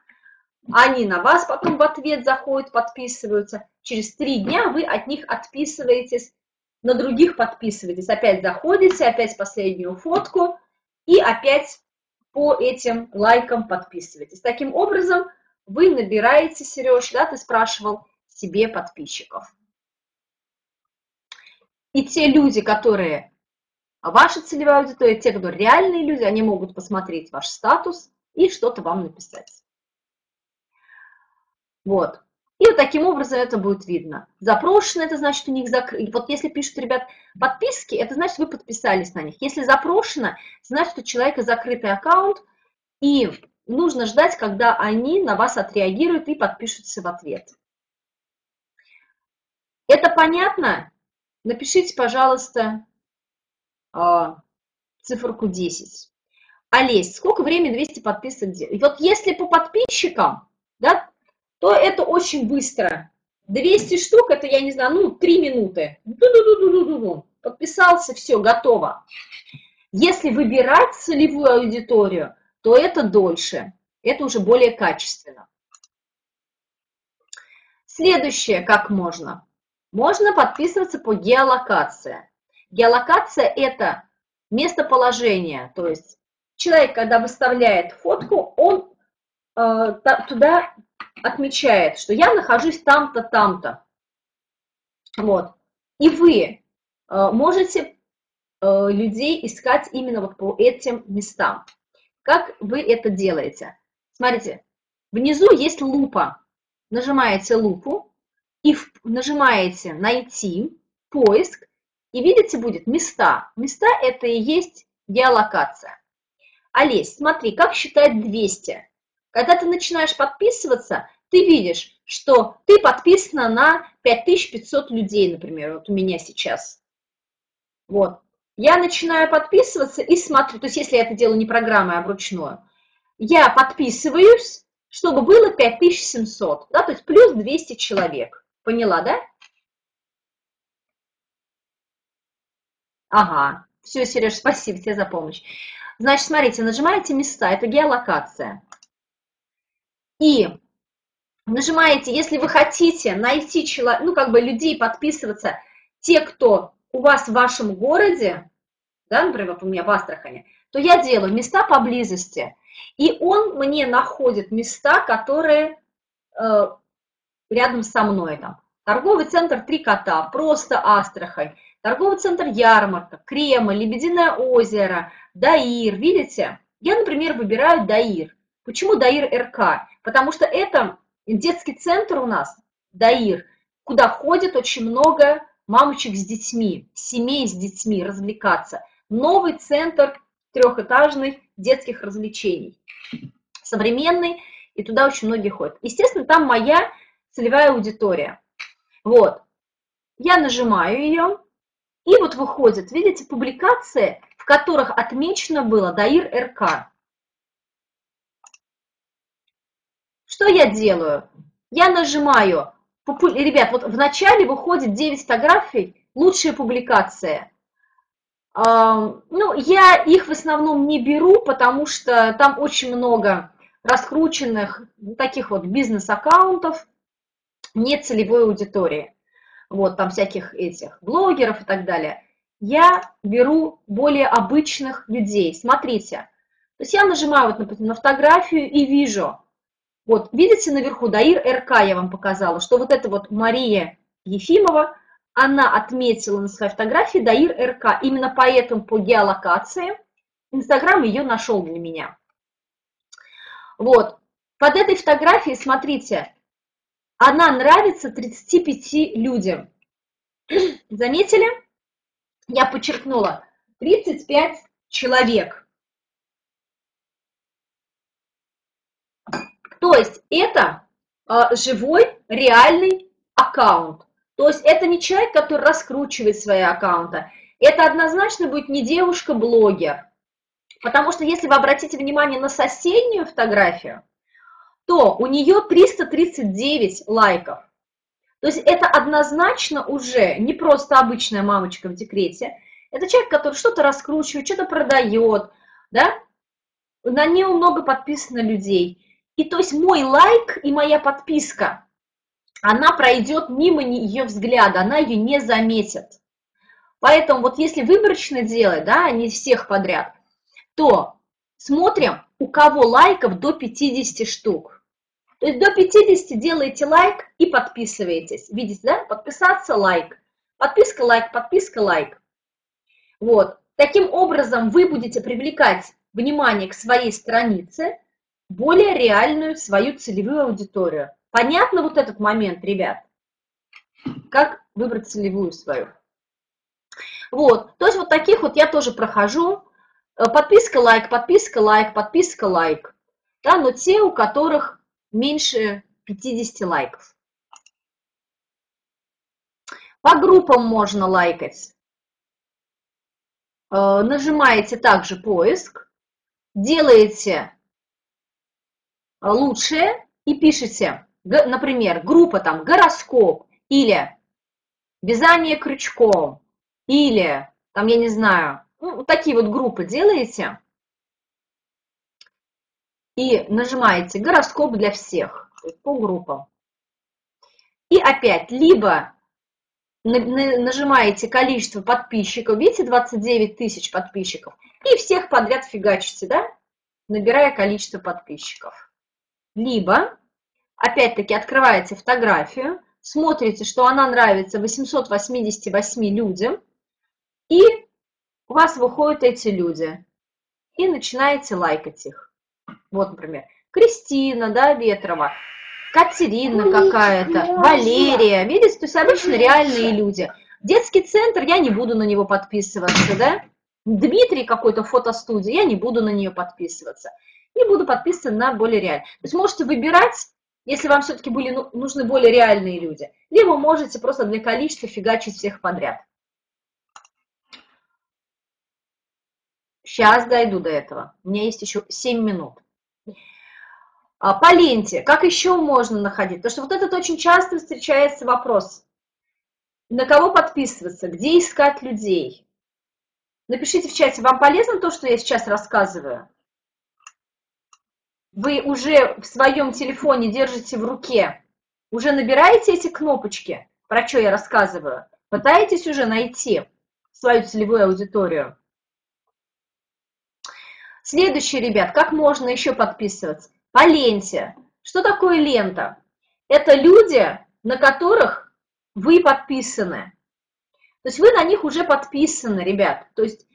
они на вас потом в ответ заходят, подписываются. Через три дня вы от них отписываетесь, на других подписывайтесь. Опять заходите, опять последнюю фотку и опять по этим лайкам подписывайтесь. Таким образом, вы набираете, Сереж, да, ты спрашивал, себе подписчиков. И те люди, которые ваша целевая аудитория, те, кто реальные люди, они могут посмотреть ваш статус и что-то вам написать. Вот. И вот таким образом это будет видно. Запрошено, это значит у них закрыто. Вот если пишут, ребят, подписки, это значит вы подписались на них. Если запрошено, значит у человека закрытый аккаунт, и нужно ждать, когда они на вас отреагируют и подпишутся в ответ. Это понятно? Напишите, пожалуйста, а, циферку 10. Олесь, сколько времени 200 подписок делать? Вот если по подписчикам, да, то это очень быстро. 200 штук, это, я не знаю, ну, 3 минуты. Подписался, все, готово. Если выбирать целевую аудиторию, то это дольше. Это уже более качественно. Следующее, как можно? Можно подписываться по геолокации. Геолокация – это местоположение, то есть человек, когда выставляет фотку, он э, туда отмечает, что я нахожусь там-то, там-то. Вот. И вы э, можете э, людей искать именно вот по этим местам. Как вы это делаете? Смотрите, внизу есть лупа. Нажимаете лупу и нажимаете «Найти», «Поиск», и видите, будет «Места». Места – это и есть геолокация. Олесь, смотри, как считать 200? Когда ты начинаешь подписываться, ты видишь, что ты подписана на 5500 людей, например, вот у меня сейчас. Вот. Я начинаю подписываться и смотрю, то есть если я это делаю не программой, а вручную, я подписываюсь, чтобы было 5700, да, то есть плюс 200 человек. Поняла, да? Ага, все, Сереж, спасибо тебе за помощь. Значит, смотрите, нажимаете места, это геолокация. И нажимаете, если вы хотите найти человек, ну, как бы людей подписываться, те, кто у вас в вашем городе, да, например, у меня в Астрахане, то я делаю места поблизости. И он мне находит места, которые э, рядом со мной. Там. Торговый центр «Три кота», просто Астрахань, торговый центр «Ярмарка», Кремль, Лебединое озеро, Даир. Видите? Я, например, выбираю Даир. Почему Даир РК? Потому что это детский центр у нас, Даир, куда ходит очень много мамочек с детьми, семей с детьми развлекаться. Новый центр трехэтажных детских развлечений. Современный, и туда очень многие ходят. Естественно, там моя целевая аудитория. Вот. Я нажимаю ее, и вот выходит, видите, публикации, в которых отмечено было Даир РК. Что я делаю? Я нажимаю, ребят, вот в начале выходит 9 фотографий, лучшая публикация. Ну, я их в основном не беру, потому что там очень много раскрученных таких вот бизнес-аккаунтов, нет целевой аудитории. Вот, там всяких этих блогеров и так далее. Я беру более обычных людей. Смотрите. То есть я нажимаю вот, например, на фотографию и вижу, вот, видите наверху, Даир РК я вам показала, что вот это вот Мария Ефимова, она отметила на своей фотографии Даир РК. Именно поэтому по геолокации Инстаграм ее нашел для меня. Вот, под этой фотографией, смотрите, она нравится 35 людям. *clears throat* Заметили? Я подчеркнула, 35 человек. То есть это э, живой, реальный аккаунт. То есть это не человек, который раскручивает свои аккаунты. Это однозначно будет не девушка-блогер. Потому что если вы обратите внимание на соседнюю фотографию, то у нее 339 лайков. То есть это однозначно уже не просто обычная мамочка в декрете. Это человек, который что-то раскручивает, что-то продает, да? На нее много подписано людей. И то есть мой лайк и моя подписка, она пройдет мимо ее взгляда, она ее не заметит. Поэтому вот если выборочно делать, да, не всех подряд, то смотрим, у кого лайков до 50 штук. То есть до 50 делаете лайк и подписываетесь. Видите, да? Подписаться, лайк. Подписка, лайк, подписка, лайк. Вот. Таким образом вы будете привлекать внимание к своей странице, более реальную свою целевую аудиторию. Понятно вот этот момент, ребят? Как выбрать целевую свою? Вот, то есть вот таких вот я тоже прохожу. Э, подписка, лайк, подписка, лайк, подписка, лайк. Да, но те, у которых меньше 50 лайков. По группам можно лайкать. Э, нажимаете также поиск, делаете лучшее и пишите, например, группа там гороскоп или вязание крючком или там, я не знаю, ну, такие вот группы делаете. И нажимаете гороскоп для всех по группам. И опять, либо нажимаете количество подписчиков, видите, 29 тысяч подписчиков, и всех подряд фигачите, да, набирая количество подписчиков. Либо, опять-таки, открываете фотографию, смотрите, что она нравится 888 людям, и у вас выходят эти люди, и начинаете лайкать их. Вот, например, Кристина, да, Ветрова, Катерина какая-то, Валерия. Видите, то есть обычно реальные люди. Детский центр, я не буду на него подписываться, да? Дмитрий какой-то фотостудии, я не буду на нее подписываться. И буду подписываться на более реальные. То есть можете выбирать, если вам все-таки были ну, нужны более реальные люди. Либо можете просто для количества фигачить всех подряд. Сейчас дойду до этого. У меня есть еще 7 минут. А, по ленте, как еще можно находить? Потому что вот этот очень часто встречается вопрос. На кого подписываться, где искать людей? Напишите в чате, вам полезно то, что я сейчас рассказываю? Вы уже в своем телефоне держите в руке, уже набираете эти кнопочки, про что я рассказываю, пытаетесь уже найти свою целевую аудиторию. Следующий, ребят, как можно еще подписываться? По ленте. Что такое лента? Это люди, на которых вы подписаны. То есть вы на них уже подписаны, ребят. То есть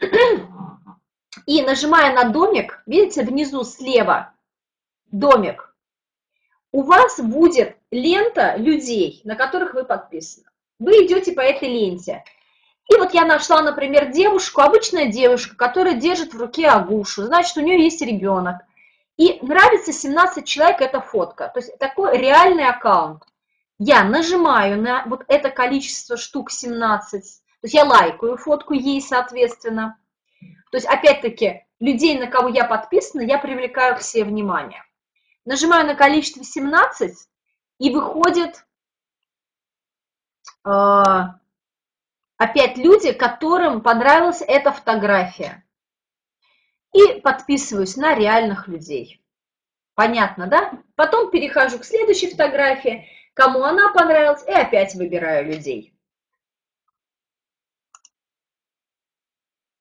*clears throat* и нажимая на домик, видите, внизу слева домик, у вас будет лента людей, на которых вы подписаны. Вы идете по этой ленте. И вот я нашла, например, девушку, обычная девушка, которая держит в руке агушу, значит, у нее есть ребенок. И нравится 17 человек эта фотка. То есть такой реальный аккаунт. Я нажимаю на вот это количество штук 17. То есть я лайкаю фотку ей, соответственно. То есть, опять-таки, людей, на кого я подписана, я привлекаю себе внимание. Нажимаю на количество 17, и выходит э, опять люди, которым понравилась эта фотография и подписываюсь на реальных людей. Понятно, да? Потом перехожу к следующей фотографии, кому она понравилась, и опять выбираю людей.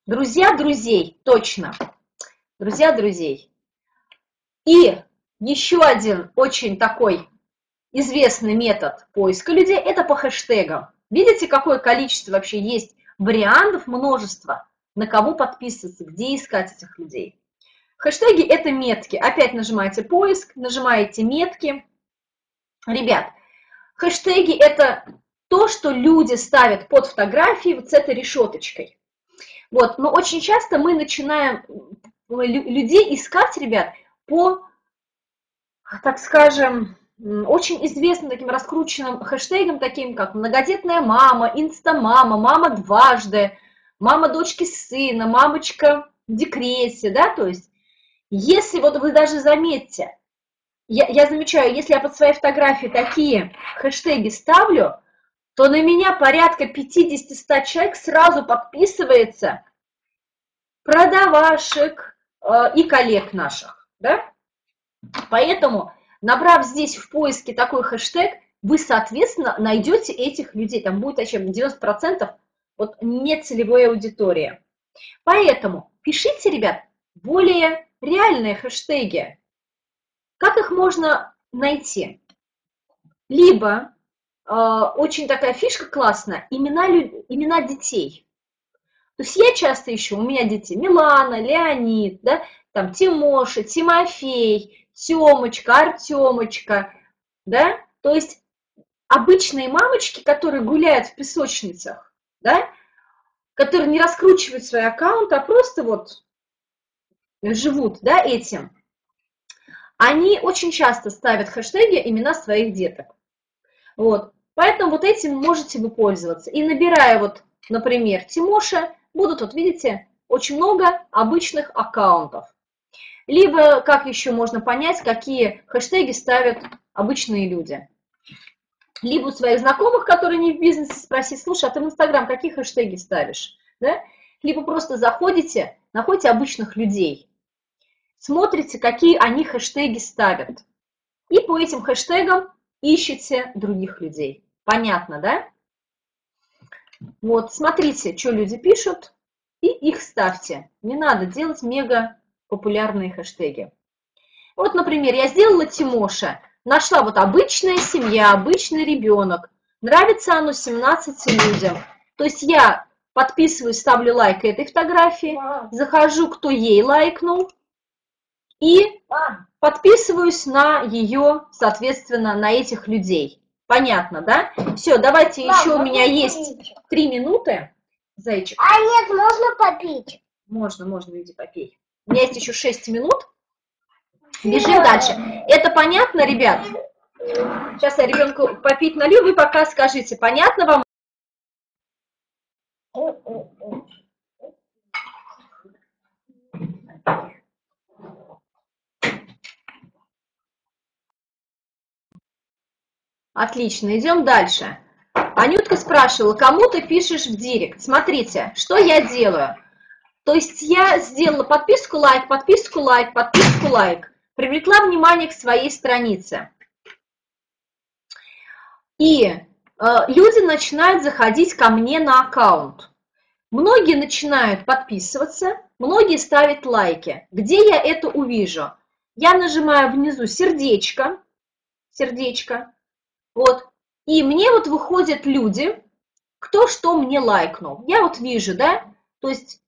Друзья друзей, точно. Друзья друзей. И еще один очень такой известный метод поиска людей – это по хэштегам. Видите, какое количество вообще есть вариантов, множество на кого подписываться, где искать этих людей. Хэштеги – это метки. Опять нажимаете поиск, нажимаете метки. Ребят, хэштеги – это то, что люди ставят под фотографией вот с этой решеточкой. Вот, но очень часто мы начинаем людей искать, ребят, по, так скажем, очень известным таким раскрученным хэштегам, таким как многодетная мама, инстамама, мама дважды, мама дочки сына, мамочка в декрете, да, то есть, если вот вы даже заметьте, я, я замечаю, если я под своей фотографией такие хэштеги ставлю, то на меня порядка 50-100 человек сразу подписывается продавашек э, и коллег наших, да? Поэтому, набрав здесь в поиске такой хэштег, вы, соответственно, найдете этих людей, там будет вообще 90% вот не целевой аудитории. Поэтому пишите, ребят, более реальные хэштеги. Как их можно найти? Либо э, очень такая фишка классная, имена, имена детей. То есть я часто ищу, у меня дети Милана, Леонид, да, там Тимоша, Тимофей, Темочка, Артемочка, да, то есть обычные мамочки, которые гуляют в песочницах, да, которые не раскручивают свои аккаунты, а просто вот живут да, этим, они очень часто ставят хэштеги имена своих деток. Вот. Поэтому вот этим можете вы пользоваться. И набирая вот, например, Тимоша, будут, вот видите, очень много обычных аккаунтов. Либо, как еще можно понять, какие хэштеги ставят обычные люди либо у своих знакомых, которые не в бизнесе, спросить, слушай, а ты в Инстаграм какие хэштеги ставишь? Да? Либо просто заходите, находите обычных людей. смотрите, какие они хэштеги ставят. И по этим хэштегам ищете других людей. Понятно, да? Вот, смотрите, что люди пишут, и их ставьте. Не надо делать мега популярные хэштеги. Вот, например, я сделала Тимоша, нашла вот обычная семья, обычный ребенок. Нравится оно 17 людям. То есть я подписываюсь, ставлю лайк этой фотографии, захожу, кто ей лайкнул, и подписываюсь на ее, соответственно, на этих людей. Понятно, да? Все, давайте Мам, еще у меня есть три минуты. Зайчик. А нет, можно попить? Можно, можно, иди попей. У меня есть еще 6 минут. Бежим дальше. Это понятно, ребят? Сейчас я ребенку попить налью, вы пока скажите, понятно вам? Отлично, идем дальше. Анютка спрашивала, кому ты пишешь в директ? Смотрите, что я делаю. То есть я сделала подписку, лайк, подписку, лайк, подписку, лайк. Привлекла внимание к своей странице. И э, люди начинают заходить ко мне на аккаунт. Многие начинают подписываться, многие ставят лайки. Где я это увижу? Я нажимаю внизу сердечко, сердечко, вот, и мне вот выходят люди, кто что мне лайкнул. Я вот вижу, да, то есть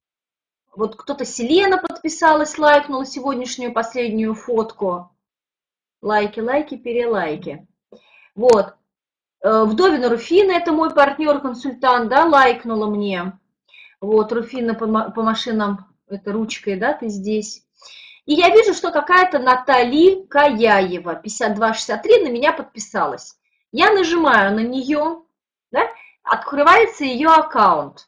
вот кто-то Селена подписалась, лайкнула сегодняшнюю последнюю фотку. Лайки, лайки, перелайки. Вот. Э, Вдовина Руфина, это мой партнер-консультант, да, лайкнула мне. Вот, Руфина по, машинам, это ручкой, да, ты здесь. И я вижу, что какая-то Натали Каяева, 5263, на меня подписалась. Я нажимаю на нее, да, открывается ее аккаунт.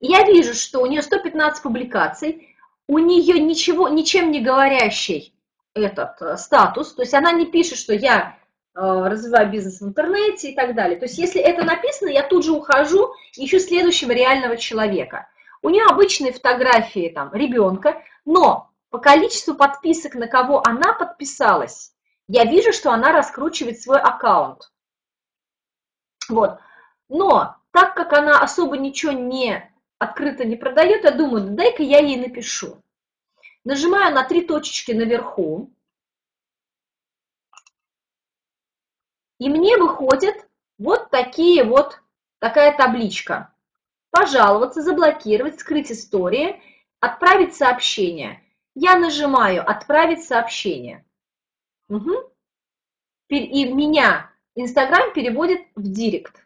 Я вижу, что у нее 115 публикаций, у нее ничего, ничем не говорящий этот э, статус, то есть она не пишет, что я э, развиваю бизнес в интернете и так далее. То есть если это написано, я тут же ухожу, ищу следующего реального человека. У нее обычные фотографии там ребенка, но по количеству подписок, на кого она подписалась, я вижу, что она раскручивает свой аккаунт. Вот. Но так как она особо ничего не открыто не продает, я думаю, дай-ка я ей напишу. Нажимаю на три точечки наверху. И мне выходит вот такие вот, такая табличка. Пожаловаться, заблокировать, скрыть истории, отправить сообщение. Я нажимаю «Отправить сообщение». Угу. И меня Инстаграм переводит в директ.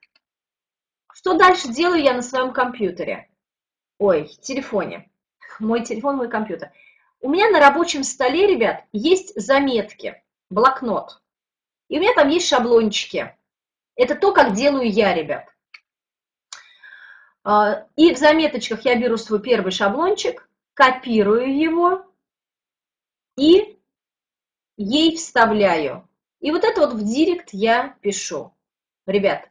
Что дальше делаю я на своем компьютере? Ой, телефоне. Мой телефон, мой компьютер. У меня на рабочем столе, ребят, есть заметки, блокнот. И у меня там есть шаблончики. Это то, как делаю я, ребят. А, и в заметочках я беру свой первый шаблончик, копирую его и ей вставляю. И вот это вот в директ я пишу. Ребят,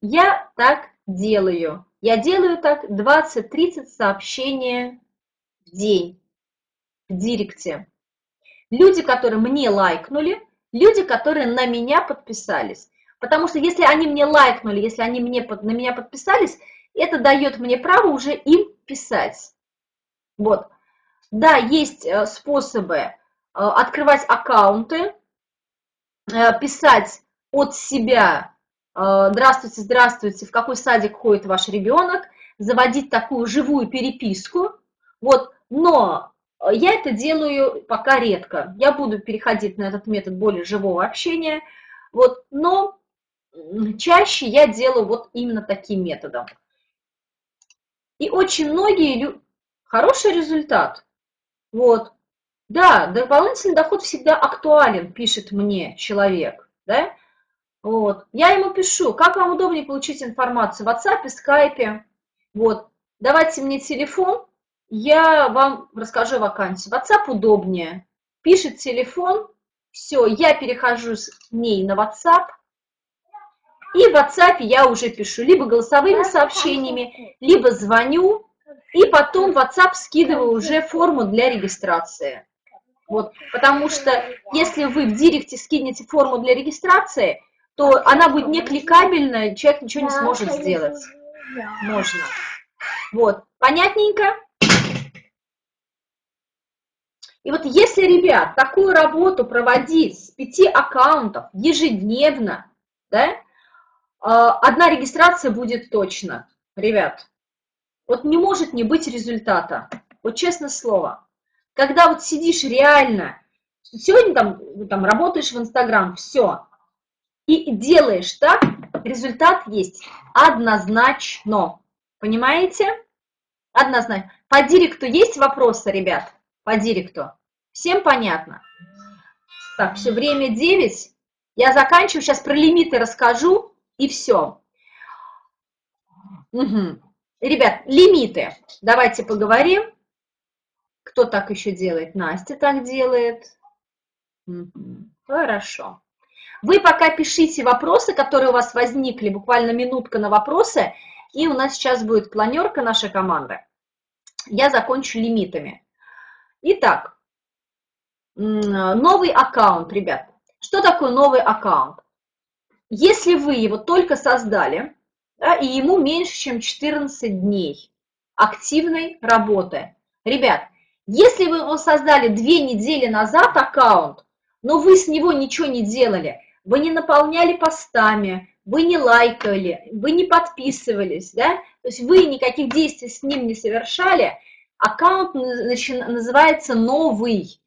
я так делаю. Я делаю так 20-30 сообщений в день в директе. Люди, которые мне лайкнули, люди, которые на меня подписались. Потому что если они мне лайкнули, если они мне, на меня подписались, это дает мне право уже им писать. Вот. Да, есть э, способы э, открывать аккаунты, э, писать от себя здравствуйте, здравствуйте, в какой садик ходит ваш ребенок, заводить такую живую переписку. Вот, но я это делаю пока редко. Я буду переходить на этот метод более живого общения. Вот, но чаще я делаю вот именно таким методом. И очень многие... Хороший результат. Вот. Да, дополнительный доход всегда актуален, пишет мне человек. Да? Вот. Я ему пишу, как вам удобнее получить информацию в WhatsApp, Skype. Вот. Давайте мне телефон, я вам расскажу о вакансии. WhatsApp удобнее. Пишет телефон, все, я перехожу с ней на WhatsApp. И в WhatsApp я уже пишу либо голосовыми сообщениями, либо звоню, И потом в WhatsApp скидываю уже форму для регистрации. Вот, потому что если вы в директе скинете форму для регистрации, то она будет не кликабельная, человек ничего не сможет сделать. Можно. Вот, понятненько? И вот если, ребят, такую работу проводить с пяти аккаунтов ежедневно, да, а, одна регистрация будет точно, ребят. Вот не может не быть результата. Вот честное слово. Когда вот сидишь реально, сегодня там, там работаешь в Инстаграм, все, и делаешь так, результат есть однозначно. Понимаете? Однозначно. По директу есть вопросы, ребят? По директу. Всем понятно? Так, все, время 9. Я заканчиваю, сейчас про лимиты расскажу, и все. Угу. Ребят, лимиты. Давайте поговорим. Кто так еще делает? Настя так делает. Угу. Хорошо. Вы пока пишите вопросы, которые у вас возникли, буквально минутка на вопросы, и у нас сейчас будет планерка нашей команды. Я закончу лимитами. Итак, новый аккаунт, ребят. Что такое новый аккаунт? Если вы его только создали, да, и ему меньше, чем 14 дней активной работы. Ребят, если вы его создали две недели назад аккаунт, но вы с него ничего не делали, вы не наполняли постами, вы не лайкали, вы не подписывались, да, то есть вы никаких действий с ним не совершали, аккаунт называется новый.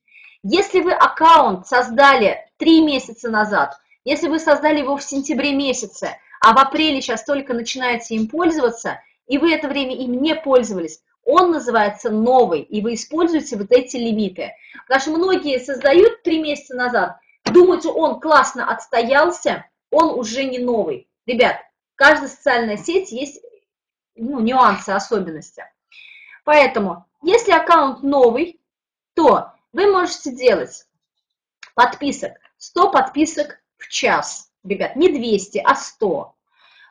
Если вы аккаунт создали три месяца назад, если вы создали его в сентябре месяце, а в апреле сейчас только начинаете им пользоваться, и вы это время им не пользовались, он называется новый, и вы используете вот эти лимиты. Потому что многие создают три месяца назад, думают, что он классно отстоялся, он уже не новый. Ребят, каждая социальная сеть есть ну, нюансы, особенности. Поэтому, если аккаунт новый, то вы можете делать подписок, 100 подписок в час. Ребят, не 200, а 100.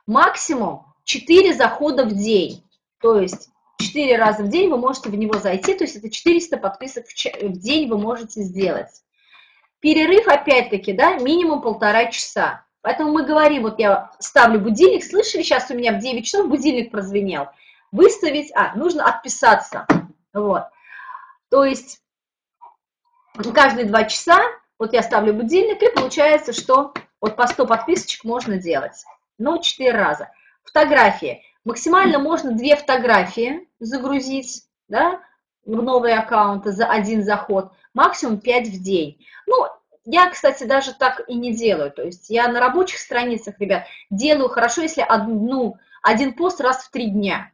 Максимум 4 захода в день. То есть 4 раза в день вы можете в него зайти, то есть это 400 подписок в день вы можете сделать. Перерыв, опять-таки, да, минимум полтора часа. Поэтому мы говорим, вот я ставлю будильник, слышали, сейчас у меня в 9 часов будильник прозвенел. Выставить, а, нужно отписаться. Вот. То есть каждые 2 часа вот я ставлю будильник, и получается, что вот по 100 подписочек можно делать. Но 4 раза. Фотографии. Максимально можно 2 фотографии загрузить, да, в новые аккаунты за один заход. Максимум 5 в день. Ну, я, кстати, даже так и не делаю. То есть я на рабочих страницах, ребят, делаю хорошо, если одну, один пост раз в 3 дня.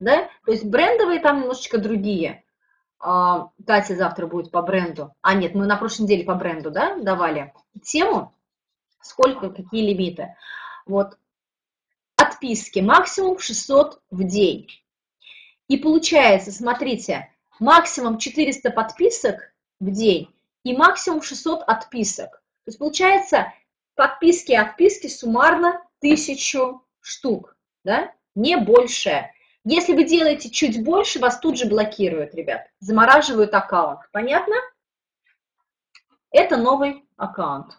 Да? То есть брендовые там немножечко другие. А, Катя завтра будет по бренду. А, нет, мы на прошлой неделе по бренду, да, давали тему, сколько, какие лимиты. Вот, отписки максимум 600 в день. И получается, смотрите, максимум 400 подписок в день и максимум 600 отписок. То есть получается, подписки и отписки суммарно 1000 штук, да, не больше. Если вы делаете чуть больше, вас тут же блокируют, ребят, замораживают аккаунт. Понятно? Это новый аккаунт.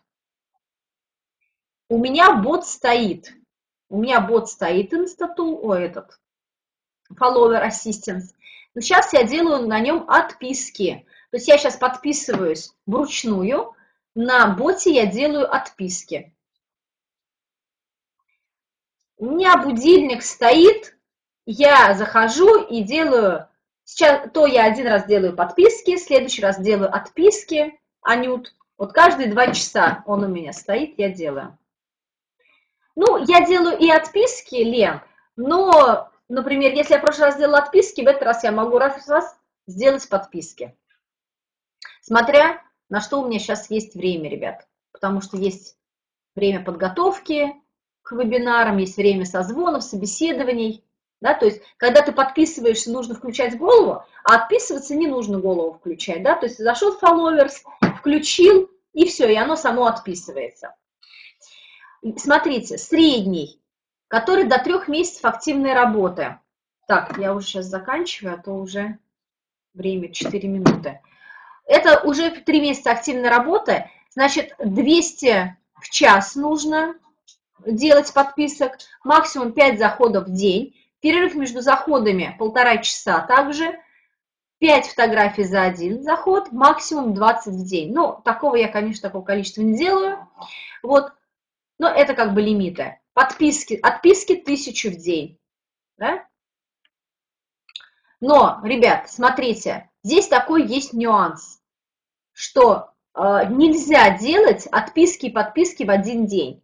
У меня бот стоит. У меня бот стоит инстатул, о, этот, follower assistance. Но сейчас я делаю на нем отписки. То есть я сейчас подписываюсь вручную, на боте я делаю отписки. У меня будильник стоит, я захожу и делаю, сейчас то я один раз делаю подписки, следующий раз делаю отписки, Анют. Вот каждые два часа он у меня стоит, я делаю. Ну, я делаю и отписки, Лен, но, например, если я в прошлый раз сделала отписки, в этот раз я могу раз раз сделать подписки. Смотря на что у меня сейчас есть время, ребят. Потому что есть время подготовки к вебинарам, есть время созвонов, собеседований. Да, то есть, когда ты подписываешься, нужно включать голову, а отписываться не нужно голову включать. Да? То есть, зашел followers, включил, и все, и оно само отписывается. Смотрите, средний, который до трех месяцев активной работы. Так, я уже сейчас заканчиваю, а то уже время 4 минуты. Это уже 3 месяца активной работы, значит, 200 в час нужно делать подписок, максимум 5 заходов в день, перерыв между заходами полтора часа также, 5 фотографий за один заход, максимум 20 в день. Ну, такого я, конечно, такого количества не делаю. Вот, но это как бы лимиты. Подписки, отписки 1000 в день. Да? Но, ребят, смотрите, здесь такой есть нюанс, что э, нельзя делать отписки и подписки в один день.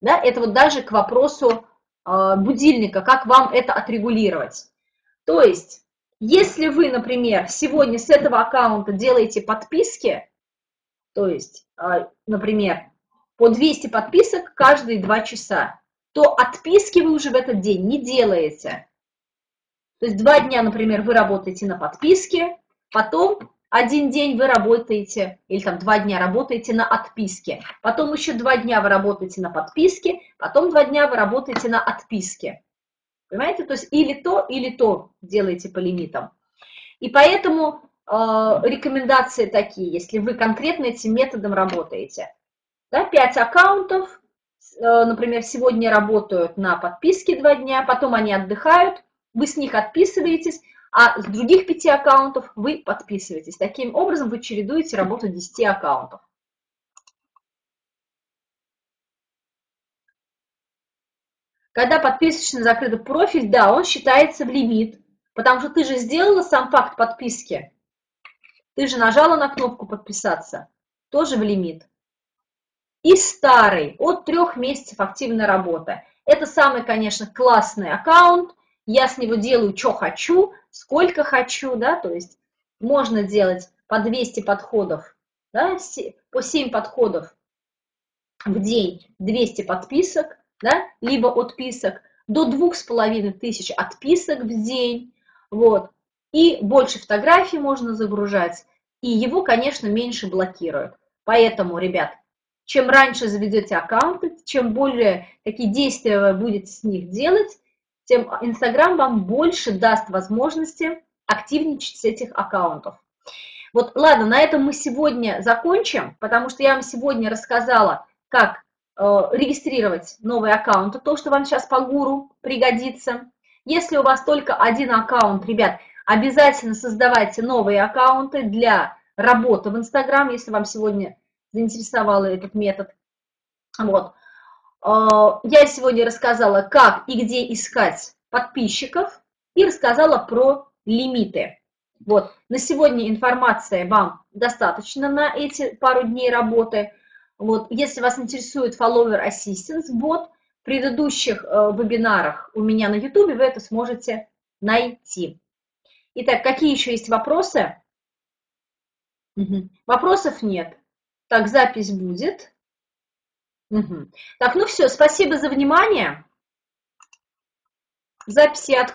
Да? Это вот даже к вопросу э, будильника, как вам это отрегулировать. То есть если вы, например, сегодня с этого аккаунта делаете подписки, то есть, а, например, по 200 подписок каждые 2 часа, то отписки вы уже в этот день не делаете. То есть два дня, например, вы работаете на подписке, потом один день вы работаете, или там два дня работаете на отписке, потом еще два дня вы работаете на подписке, потом два дня вы работаете на отписке. Понимаете? То есть или то, или то делаете по лимитам. И поэтому э, рекомендации такие, если вы конкретно этим методом работаете. Да, 5 аккаунтов, э, например, сегодня работают на подписке 2 дня, потом они отдыхают, вы с них отписываетесь, а с других 5 аккаунтов вы подписываетесь. Таким образом вы чередуете работу 10 аккаунтов. Когда подписочный закрытый профиль, да, он считается в лимит, потому что ты же сделала сам факт подписки. Ты же нажала на кнопку подписаться, тоже в лимит. И старый, от трех месяцев активной работы. Это самый, конечно, классный аккаунт. Я с него делаю, что хочу, сколько хочу, да, то есть можно делать по 200 подходов, да, по 7 подходов в день 200 подписок, да, либо отписок, до двух с половиной тысяч отписок в день, вот, и больше фотографий можно загружать, и его, конечно, меньше блокируют. Поэтому, ребят, чем раньше заведете аккаунты, чем более такие действия вы будете с них делать, тем Инстаграм вам больше даст возможности активничать с этих аккаунтов. Вот, ладно, на этом мы сегодня закончим, потому что я вам сегодня рассказала, как Э, регистрировать новый аккаунт, то, что вам сейчас по гуру пригодится. Если у вас только один аккаунт, ребят, обязательно создавайте новые аккаунты для работы в Инстаграм, если вам сегодня заинтересовал этот метод. Вот. Э, я сегодня рассказала, как и где искать подписчиков и рассказала про лимиты. Вот. На сегодня информация вам достаточно на эти пару дней работы. Вот, если вас интересует Follower Assistance бот, в предыдущих э, вебинарах у меня на YouTube вы это сможете найти. Итак, какие еще есть вопросы? Угу. Вопросов нет. Так, запись будет. Угу. Так, ну все, спасибо за внимание. Записи от